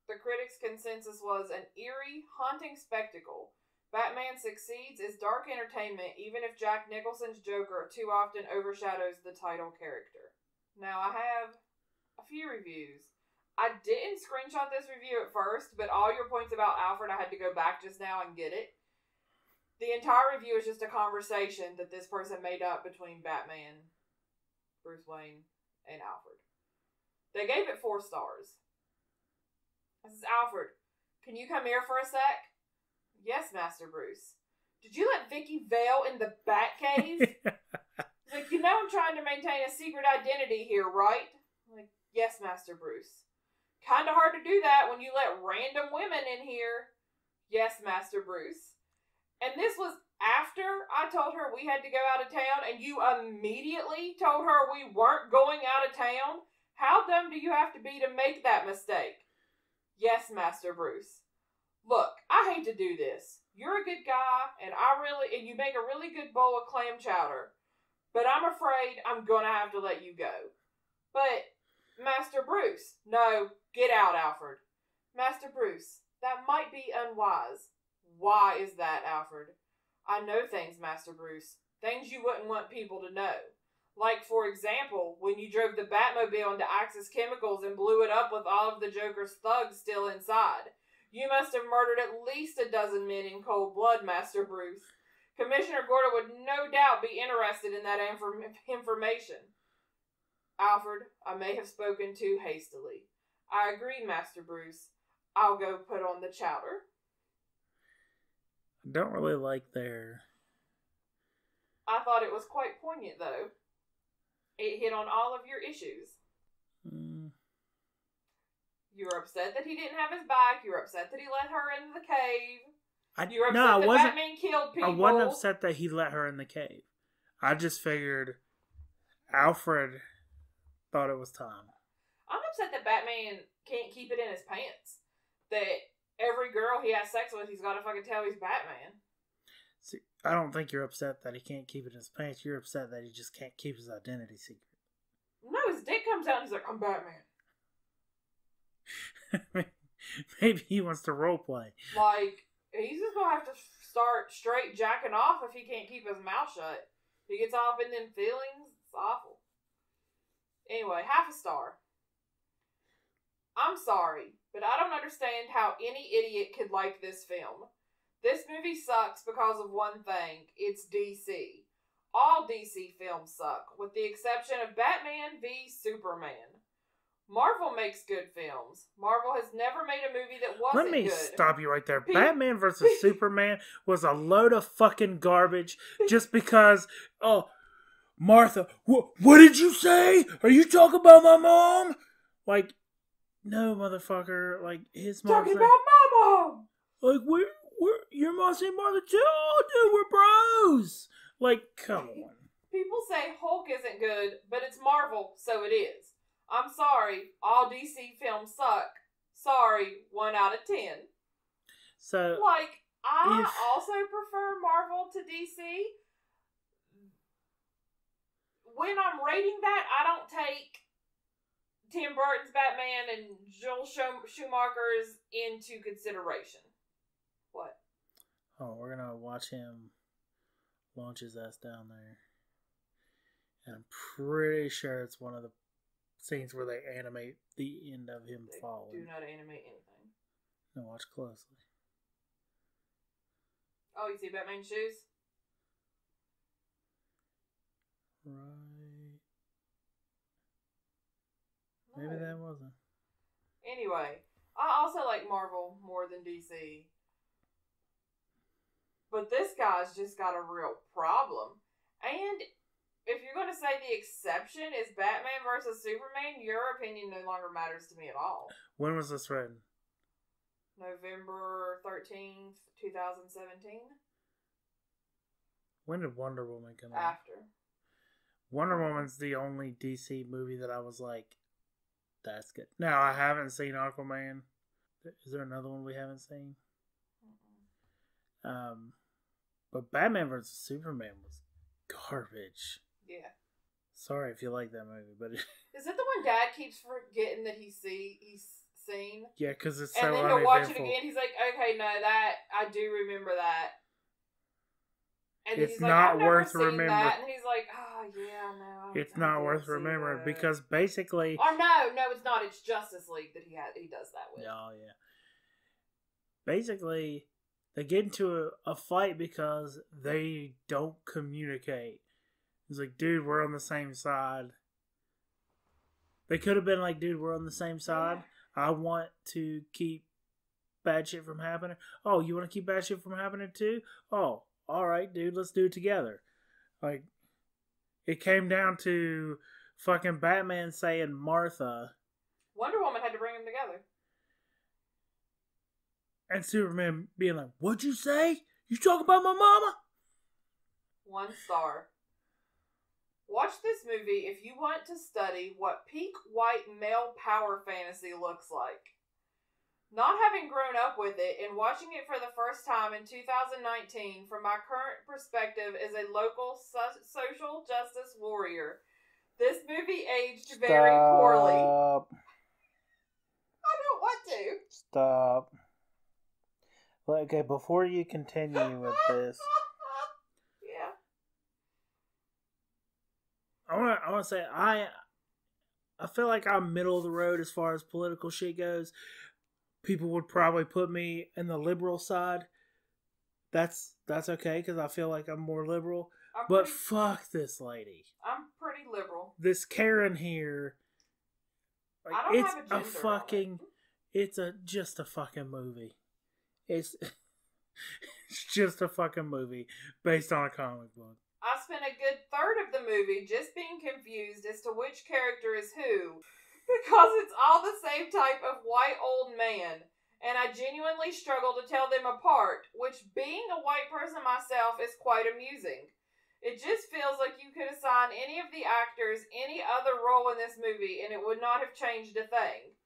the critics' consensus was an eerie, haunting spectacle. Batman succeeds as dark entertainment, even if Jack Nicholson's Joker too often overshadows the title character. Now, I have a few reviews. I didn't screenshot this review at first, but all your points about Alfred, I had to go back just now and get it. The entire review is just a conversation that this person made up between Batman, Bruce Wayne, and Alfred. They gave it four stars. This is Alfred. Can you come here for a sec? Yes, Master Bruce. Did you let Vicki Vale in the Batcave? Like, you know I'm trying to maintain a secret identity here, right? I'm like, yes, Master Bruce. Kinda hard to do that when you let random women in here. Yes, Master Bruce. And this was after I told her we had to go out of town, and you immediately told her we weren't going out of town? How dumb do you have to be to make that mistake? Yes, Master Bruce. Look, I hate to do this. You're a good guy, and I really and you make a really good bowl of clam chowder. But I'm afraid I'm gonna have to let you go. But Master Bruce, no, get out, Alfred. Master Bruce, that might be unwise. Why is that, Alfred? I know things, Master Bruce. Things you wouldn't want people to know. Like, for example, when you drove the Batmobile into Axis Chemicals and blew it up with all of the Joker's thugs still inside. You must have murdered at least a dozen men in cold blood, Master Bruce. Commissioner Gordon would no doubt be interested in that inform- information. Alfred, I may have spoken too hastily. I agree, Master Bruce. I'll go put on the chowder. I don't really like their. I thought it was quite poignant, though. It hit on all of your issues. Mm, You were upset that he didn't have his bike. You were upset that he let her into the cave. I, You were upset no, I that wasn't. Batman killed people. I wasn't upset that he let her in the cave. I just figured Alfred thought it was time. I'm upset that Batman can't keep it in his pants. That every girl he has sex with, he's got to fucking tell he's Batman. I don't think you're upset that he can't keep it in his pants. You're upset that he just can't keep his identity secret. No, his dick comes out and he's like, I'm Batman. Maybe he wants to role play. Like, he's just gonna have to start straight jacking off if he can't keep his mouth shut. He gets off in them feelings. It's awful. Anyway, half a star. I'm sorry, but I don't understand how any idiot could like this film. This movie sucks because of one thing it's DC. All DC films suck, with the exception of Batman v Superman. Marvel makes good films. Marvel has never made a movie that wasn't Let me good. stop you right there. Pe- Batman versus Superman was a load of fucking garbage just because, oh, Martha, wh- what did you say? Are you talking about my mom? Like, no, motherfucker. Like, his mom. Talking about my mom! Like, we're, we're, your mom and Martha too? Dude, we're bros. Like, come on. People say Hulk isn't good, but it's Marvel, so it is. I'm sorry, all DC films suck. Sorry, 1 out of 10. So, Like, I If- also prefer Marvel to DC. When I'm rating that, I don't take Tim Burton's Batman and Joel Schum- Schumacher's into consideration. Oh, we're gonna watch him launch his ass down there. And I'm pretty sure it's one of the scenes where they animate the end of him They falling. do not animate anything. No, watch closely. Oh, you see Batman's shoes? Right. Maybe that wasn't. Anyway, I also like Marvel more than DC. But this guy's just got a real problem. And if you're going to say the exception is Batman versus Superman, your opinion no longer matters to me at all. When was this written? November 13th, 2017? When did Wonder Woman come out? After. Wonder Woman's the only DC movie that I was like, that's good. Now, I haven't seen Aquaman. Is there another one we haven't seen? Mm-mm. Um, but Batman vs. Superman was garbage. Yeah. Sorry if you like that movie, but Is it the one Dad keeps forgetting that he see he's seen? yeah, because it's and so then he'll watch it again. He's like, okay, no, that I do remember that. And then It's he's like, not worth seen remember- That. And he's like, oh yeah, no. I- It's I not worth remembering that." because basically, Oh no, no, it's not. It's Justice League that he had. He does that with. Oh yeah. Basically, they get into a, a fight because they don't communicate. It's like, dude, we're on the same side. They could have been like, dude, we're on the same side. I want to keep bad shit from happening. Oh, you want to keep bad shit from happening too? Oh, all right, dude, let's do it together. Like, it came down to fucking Batman saying Martha. Wonder Woman had to bring them together. And Superman being like, What'd you say? You talking about my mama? One star. Watch this movie if you want to study what peak white male power fantasy looks like. Not having grown up with it and watching it for the first time in 2019 from my current perspective as a local so- social justice warrior, this movie aged very poorly. I don't want to. Stop. Well, okay, before you continue with this, yeah. I want to I want to say I I feel like I'm middle of the road as far as political shit goes. People would probably put me in the liberal side. That's that's okay because I feel like I'm more liberal. I'm But pretty, fuck this lady, I'm pretty liberal. this Karen here. Like, it's a a fucking, it's a just a fucking movie. It's it's just a fucking movie based on a comic book. I spent a good third of the movie just being confused as to which character is who because it's all the same type of white old man, and I genuinely struggle to tell them apart, which, being a white person myself, is quite amusing. It just feels like you could assign any of the actors any other role in this movie and it would not have changed a thing.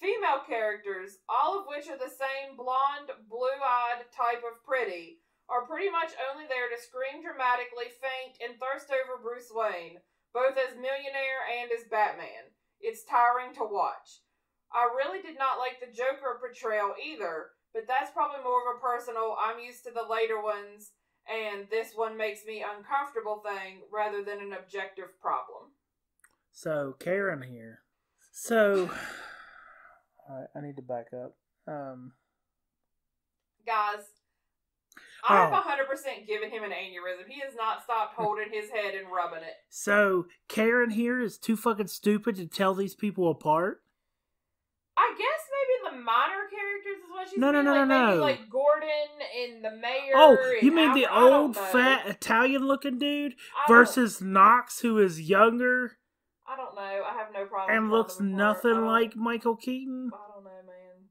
Female characters, all of which are the same blonde, blue eyed type of pretty, are pretty much only there to scream dramatically, faint, and thirst over Bruce Wayne, both as millionaire and as Batman. It's tiring to watch. I really did not like the Joker portrayal either, but that's probably more of a personal, I'm used to the later ones, and this one makes me uncomfortable thing rather than an objective problem. So Karen here. So All right, I need to back up. Um, Guys, I've Oh. 100% given him an aneurysm. He has not stopped holding his head and rubbing it. so Karen here is too fucking stupid to tell these people apart. I guess maybe the minor characters is what she's No, no, saying, no, like no, maybe no. like Gordon and the mayor. Oh, you mean the old fat Italian looking dude versus Knox, who is younger I don't know. I have no problem. and looks them apart. I nothing like Michael Keaton? I don't know, man.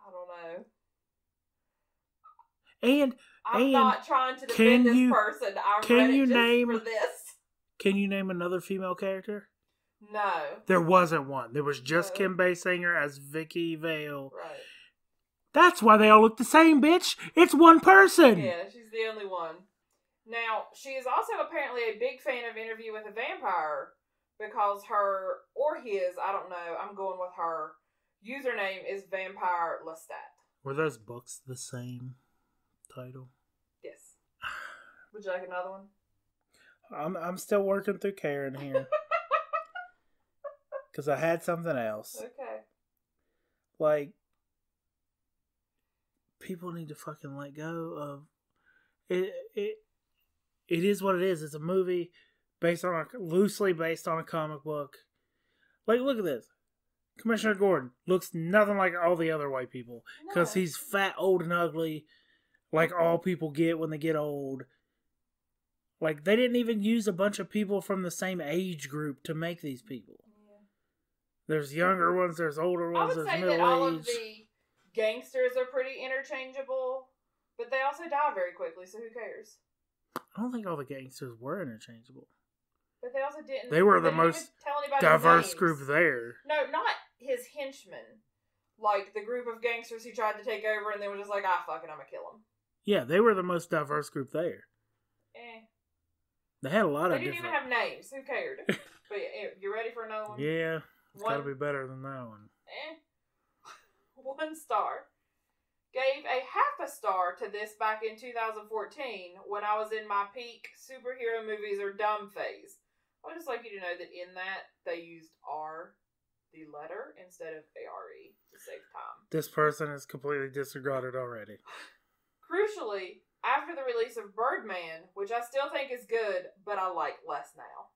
I don't know. And I'm And not trying to defend this you- person. I can you name- for this. can you name another female character? No. There wasn't one. There was just No. Kim Basinger as Vicki Vale. Right. That's why they all look the same, bitch. It's one person. Yeah, she's the only one. Now, she is also apparently a big fan of Interview with a Vampire because her, or his, I don't know, I'm going with her, username is Vampire Lestat. Were those books the same title? Yes. Would you like another one? I'm I'm still working through Karen here because I had something else. Okay. Like people need to fucking let go of it. It it is what it is. It's a movie based on a loosely based on a comic book. Like, look at this. Commissioner Gordon looks nothing like all the other white people because No. he's fat, old, and ugly, like all people get when they get old. Like they didn't even use a bunch of people from the same age group to make these people. Yeah. There's younger ones, there's older I ones, would there's say that all middle of the gangsters are pretty interchangeable, but they also die very quickly, so who cares? I don't think all the gangsters were interchangeable. But they also didn't. They were the didn't most tell anybody their Diverse group there. No, not his henchmen. Like the group of gangsters he tried to take over, and they were just like, "Ah, fuck it, I'm gonna kill him." Yeah, they were the most diverse group there. Eh. They had a lot They of They didn't even have names. Who cared? but yeah, you ready for another one? Yeah, it's One, got to be better than that one. eh. one star. Gave a half a star to this back in 2014 when I was in my peak superhero movies are dumb phase. I'd just like you to know that in that they used R, the letter, instead of ARE to save time. This person is completely disregarded already. Crucially, after the release of Birdman, which I still think is good, but I like less now,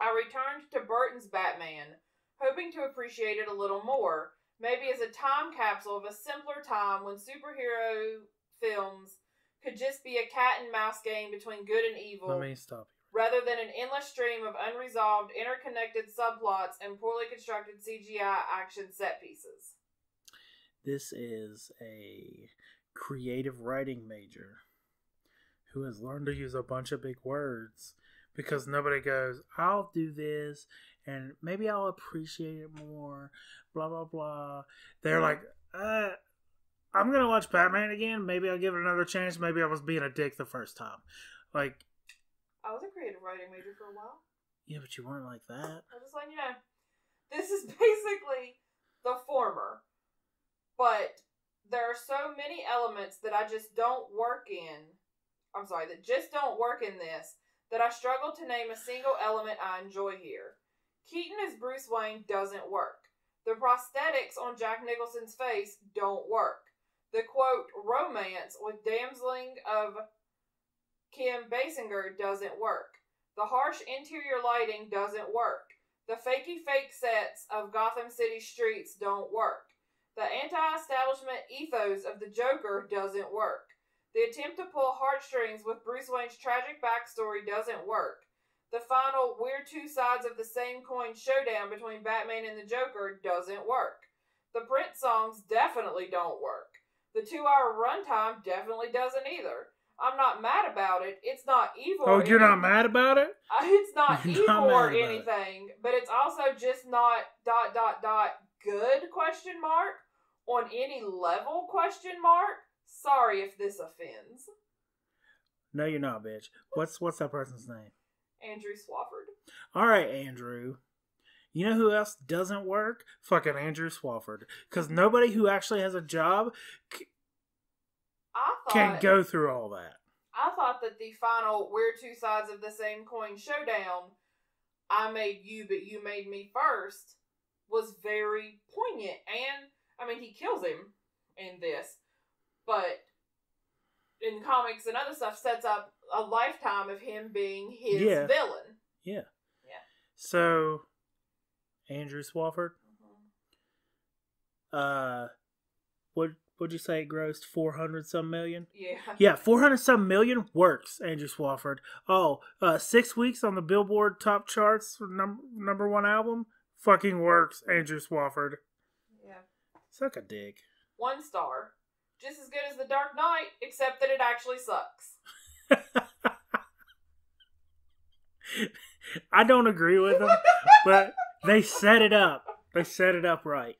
I returned to Burton's Batman, hoping to appreciate it a little more, maybe as a time capsule of a simpler time when superhero films could just be a cat and mouse game between good and evil Let me stop rather than an endless stream of unresolved, interconnected subplots and poorly constructed CGI action set pieces. This is a creative writing major who has learned to use a bunch of big words because nobody goes, I'll do this and maybe I'll appreciate it more, blah, blah, blah. They're like, uh, I'm going to watch Batman again. Maybe I'll give it another chance. Maybe I was being a dick the first time. Like, I was a creative writing major for a while. yeah, but you weren't like that. I was like, yeah. This is basically the former, but there are so many elements that I just don't work in. I'm sorry, that just don't work in this that I struggle to name a single element I enjoy here. Keaton as Bruce Wayne doesn't work. The prosthetics on Jack Nicholson's face don't work. The quote romance with damseling of Kim Basinger doesn't work. The harsh interior lighting doesn't work. The fakey fake sets of Gotham City streets don't work. The anti establishment ethos of the Joker doesn't work. The attempt to pull heartstrings with Bruce Wayne's tragic backstory doesn't work. The final we're two sides of the same coin showdown between Batman and the Joker doesn't work. The Prince songs definitely don't work. The two hour runtime definitely doesn't either. I'm not mad about it. It's not evil. Oh, you're not mad about it? It's not You're evil not or about it. anything, but it's also just not dot dot dot good question mark on any level question mark. Sorry if this offends. No, you're not, bitch. What's what's that person's name? Andrew Swafford. All right, Andrew. You know who else doesn't work? Fucking Andrew Swafford. Because mm-hmm. nobody who actually has a job c- I thought can go through all that. I thought that the final we're two sides of the same coin showdown, I made you but you made me first, was very poignant. And, I mean, he kills him in this, but in comics and other stuff, sets up a lifetime of him being his Yeah. villain. Yeah. Yeah. So, Andrew Swafford, uh, what would you say it grossed? Four hundred some million. Yeah. Yeah, four hundred some million works. Andrew Swafford. Oh, uh, six weeks on the Billboard top charts for number number one album. Fucking works. Andrew Swafford. Yeah. Suck a dick. One star. Just as good as The Dark Knight, except that it actually sucks. I don't agree with them, but they set it up. They set it up right.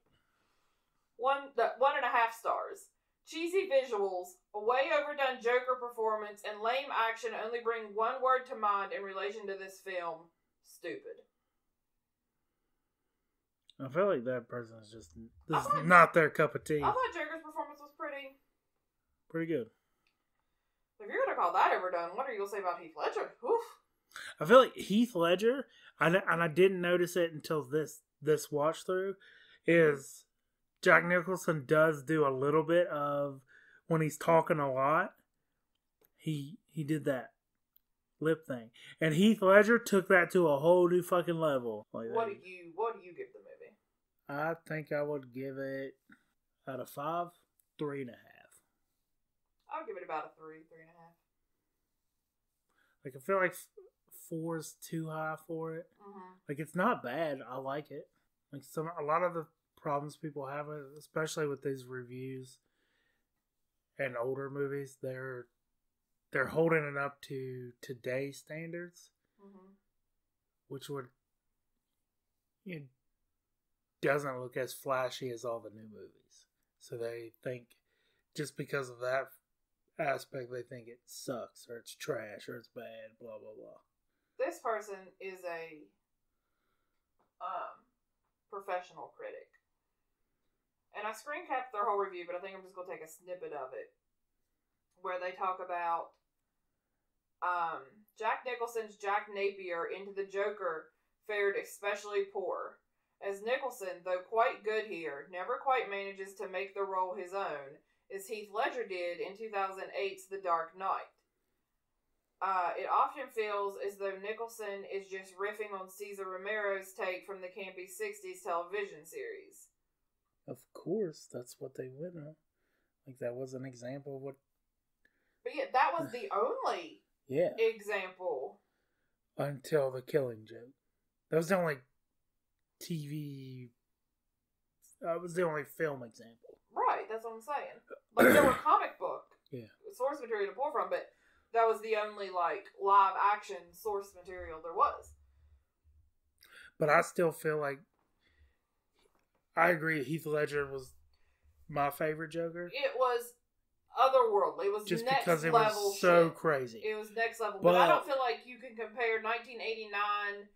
One, the, one and a half stars. Cheesy visuals, a way overdone Joker performance, and lame action only bring one word to mind in relation to this film stupid. I feel like that person is just this is not their cup of tea. I thought Joker's performance was pretty. Pretty good. If you're gonna call that overdone, what are you gonna say about Heath Ledger? Oof. I feel like Heath Ledger, and and I didn't notice it until this this watch through, is Jack Nicholson does do a little bit of when he's talking a lot. He he did that lip thing, and Heath Ledger took that to a whole new fucking level. Like What do you What do you give the movie? I think I would give it out of five, three and a half. I would give it about a three, three and a half. Like I feel like four is too high for it. Mm-hmm. Like it's not bad. I like it. Like some a lot of the problems people have, especially with these reviews and older movies, they're they're holding it up to today's standards, Mm-hmm. which would you know, doesn't look as flashy as all the new movies. So they think just because of that aspect, they think it sucks or it's trash or it's bad. Blah blah blah. This person is a um, professional critic. And I screen capped their whole review, but I think I'm just to take a snippet of it. Where they talk about um, Jack Nicholson's Jack Napier into the Joker fared especially poor. As Nicholson, though quite good here, never quite manages to make the role his own, as Heath Ledger did in 2008's The Dark Knight. Uh, it often feels as though Nicholson is just riffing on Cesar Romero's take from the campy 60s television series. Of course, that's what they went on. Like that was an example of what. But yeah, that was the only Yeah, example. until the Killing Joke. That was the only TV. That was the only film example. Right, that's what I'm saying. Like, there were comic book Yeah. source material to pull from, but that was the only, like, live action source material there was. But I still feel like I agree. Heath Ledger was my favorite Joker, It was otherworldly. It was just next because it level was so shit. crazy. It was next level. But, I don't feel like you can compare 1989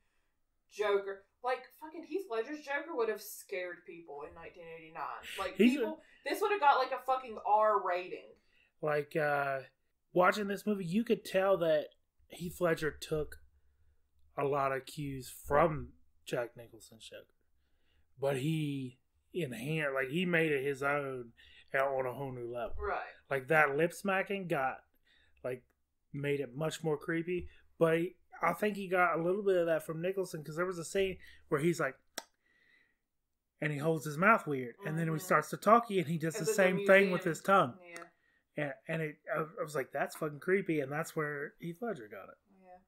Joker. Like, fucking Heath Ledger's Joker would have scared people in 1989. Like, He's a- people. this would have got, like, a fucking R rating. like uh watching this movie you could tell that heath ledger took a lot of cues from jack nicholson's joker but he enhanced like he made it his own on a whole new level Right. like that lip smacking got like made it much more creepy but he, i think he got a little bit of that from nicholson because there was a scene where he's like and he holds his mouth weird and then he Mhm. starts to talk and he does And the then the same thing with his tongue Yeah. and, and it, I I was like, that's fucking creepy, and that's where Heath Ledger got it. Yeah.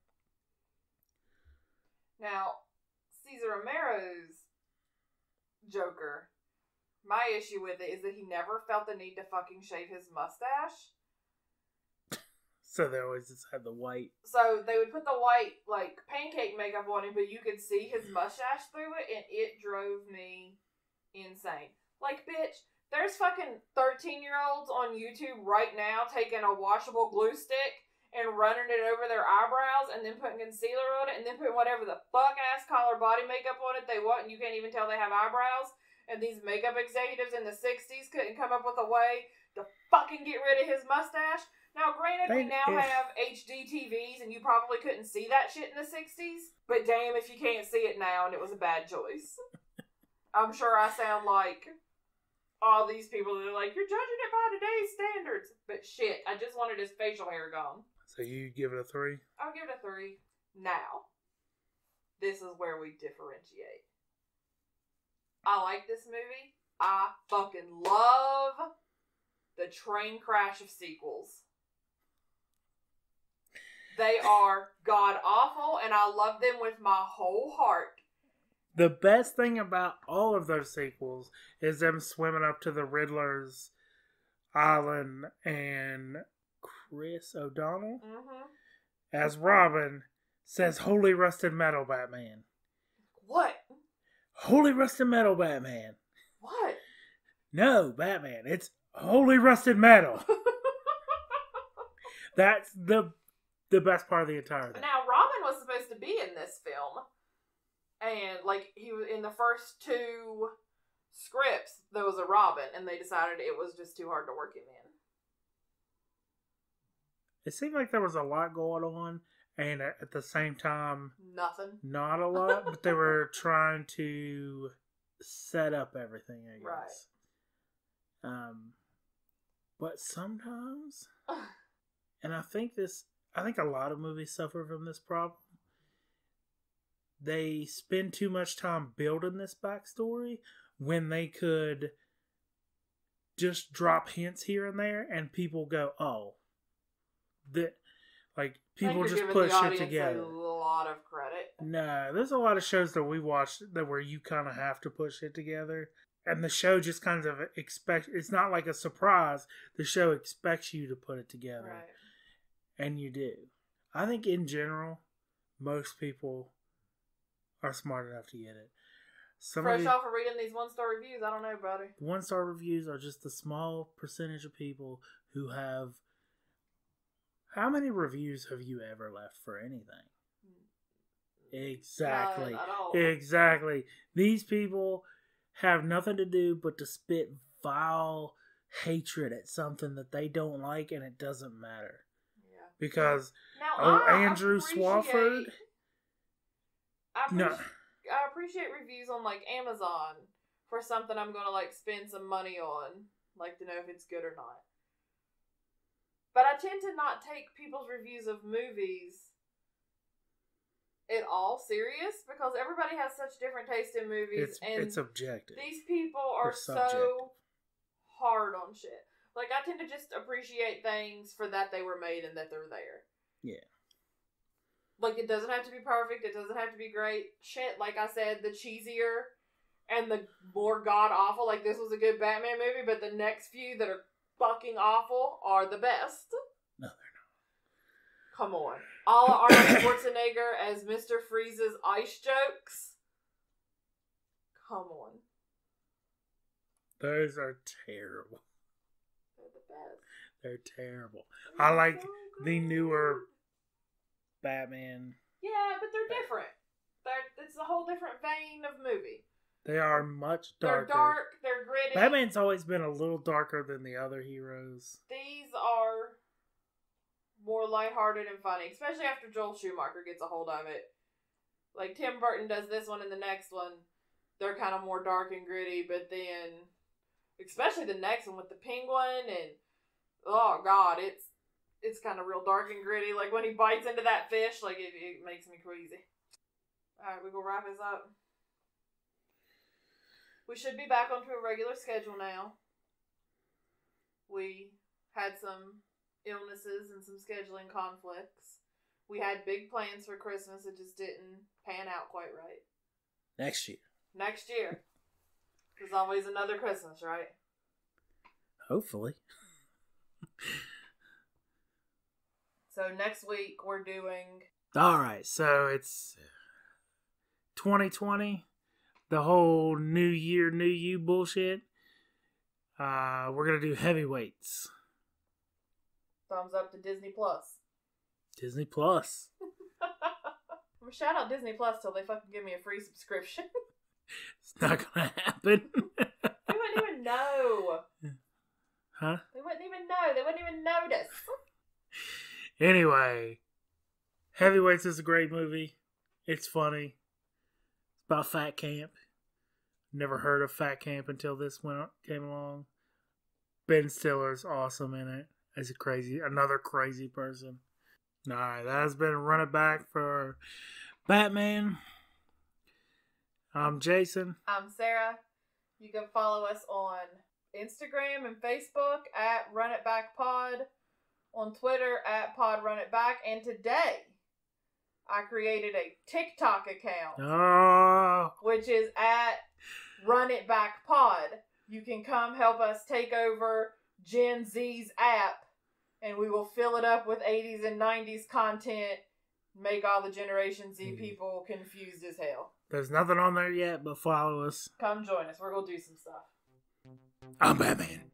Now, Cesar Romero's Joker, my issue with it is that he never felt the need to fucking shave his mustache. So they always just had the white. So they would put the white, like, pancake makeup on him, but you could see his mustache through it, and it drove me insane. Like, bitch, there's fucking 13 year olds on YouTube right now taking a washable glue stick and running it over their eyebrows and then putting concealer on it and then putting whatever the fuck ass collar body makeup on it they want, and you can't even tell they have eyebrows. And these makeup executives in the 60s couldn't come up with a way to fucking get rid of his mustache. Now, granted, we now if- have HD TVs, and you probably couldn't see that shit in the 60s. But damn if you can't see it now, and it was a bad choice. I'm sure I sound like all these people that are like, you're judging it by today's standards. But shit, I just wanted his facial hair gone. So you give it a three? I'll give it a three. Now, this is where we differentiate. I like this movie. I fucking love the train crash of sequels. They are god awful, and I love them with my whole heart. The best thing about all of those sequels is them swimming up to the Riddler's island and Chris O'Donnell Mm-hmm. as Robin says, Holy Rusted Metal Batman. What? Holy Rusted Metal Batman. What? No, Batman. It's Holy Rusted Metal. That's the the best part of the entire thing. Now, Robin was supposed to be in this film, and like he was in the first two scripts, there was a Robin, and they decided it was just too hard to work him in. It seemed like there was a lot going on, and at at the same time, Nothing. not a lot, but they were trying to set up everything, I guess. Right. guess. Um, but sometimes, and I think this, I think a lot of movies suffer from this problem. They spend too much time building this backstory when they could just drop hints here and there, and people go, "Oh, that." Like people just put shit together. A lot of credit. No, there's a lot of shows that we watch that where you kind of have to put it together, and the show just kind of expect. It's not like a surprise. The show expects you to put it together, Right. And you do. I think in general, most people are smart enough to get it. Some Fresh of the off of reading these one star reviews, I don't know, buddy. one star reviews are just a small percentage of people who have. How many reviews have you ever left for anything? Exactly. None at all. Exactly. These people have nothing to do but to spit vile hatred at something that they don't like, and it doesn't matter. Because Now, oh, Andrew Swafford. I, No. I appreciate reviews on like Amazon for something I'm gonna like spend some money on, like to know if it's good or not. But I tend to not take people's reviews of movies at all serious because everybody has such different taste in movies, It's and it's objective. these people are so hard on shit. Like I tend to just appreciate things for that they were made and that they're there. Yeah. Like it doesn't have to be perfect. It doesn't have to be great. Shit, like I said, the cheesier and the more god awful. Like this was a good Batman movie, but the next few that are fucking awful are the best. No, they're not. Come on, all Arnold Schwarzenegger as Mister Freeze's ice jokes. Come on, Those are terrible. They're the best. They're terrible. I like the newer Batman. Yeah, but they're different. They're it's a whole different vein of movie. They are much darker. They're dark. They're gritty. Batman's always been a little darker than the other heroes. These are more lighthearted and funny, especially after Joel Schumacher gets a hold of it. Like Tim Burton does this one and the next one, they're kind of more dark and gritty, but then especially the next one with the penguin and oh god, it's it's kind of real dark and gritty. Like when he bites into that fish, like it, it makes me queasy. All right, we gonna wrap this up. We should be back onto a regular schedule now. We had some illnesses and some scheduling conflicts. We had big plans for Christmas. It just didn't pan out quite right. Next year, Next year. There's always another Christmas, right? hopefully. So next week we're doing All right, so it's 2020, the whole new year, new you bullshit. Uh, we're gonna do heavyweights, thumbs up to Disney Plus. Disney Plus. I'm gonna shout out Disney Plus till they fucking give me a free subscription. It's not gonna happen, they wouldn't even know. Huh? They wouldn't even know. They wouldn't even notice. Anyway, Heavyweights is a great movie. It's funny. It's about fat camp. Never heard of Fat Camp until this went came along. Ben Stiller's awesome in it as a crazy, another crazy person. All right, that has been Run It Back for Batman. I'm Jason. I'm Sarah. You can follow us on Instagram and Facebook at Run It Back Pod, on Twitter at Pod Run It Back, and today I created a TikTok account, Oh, which is at Run It Back Pod. You can come help us take over Gen Z's app, and we will fill it up with 80s and 90s content, make all the Generation Z Mhm. people confused as hell. there's nothing on there yet, but follow us. Come join us. We're going to do some stuff. I'm Batman.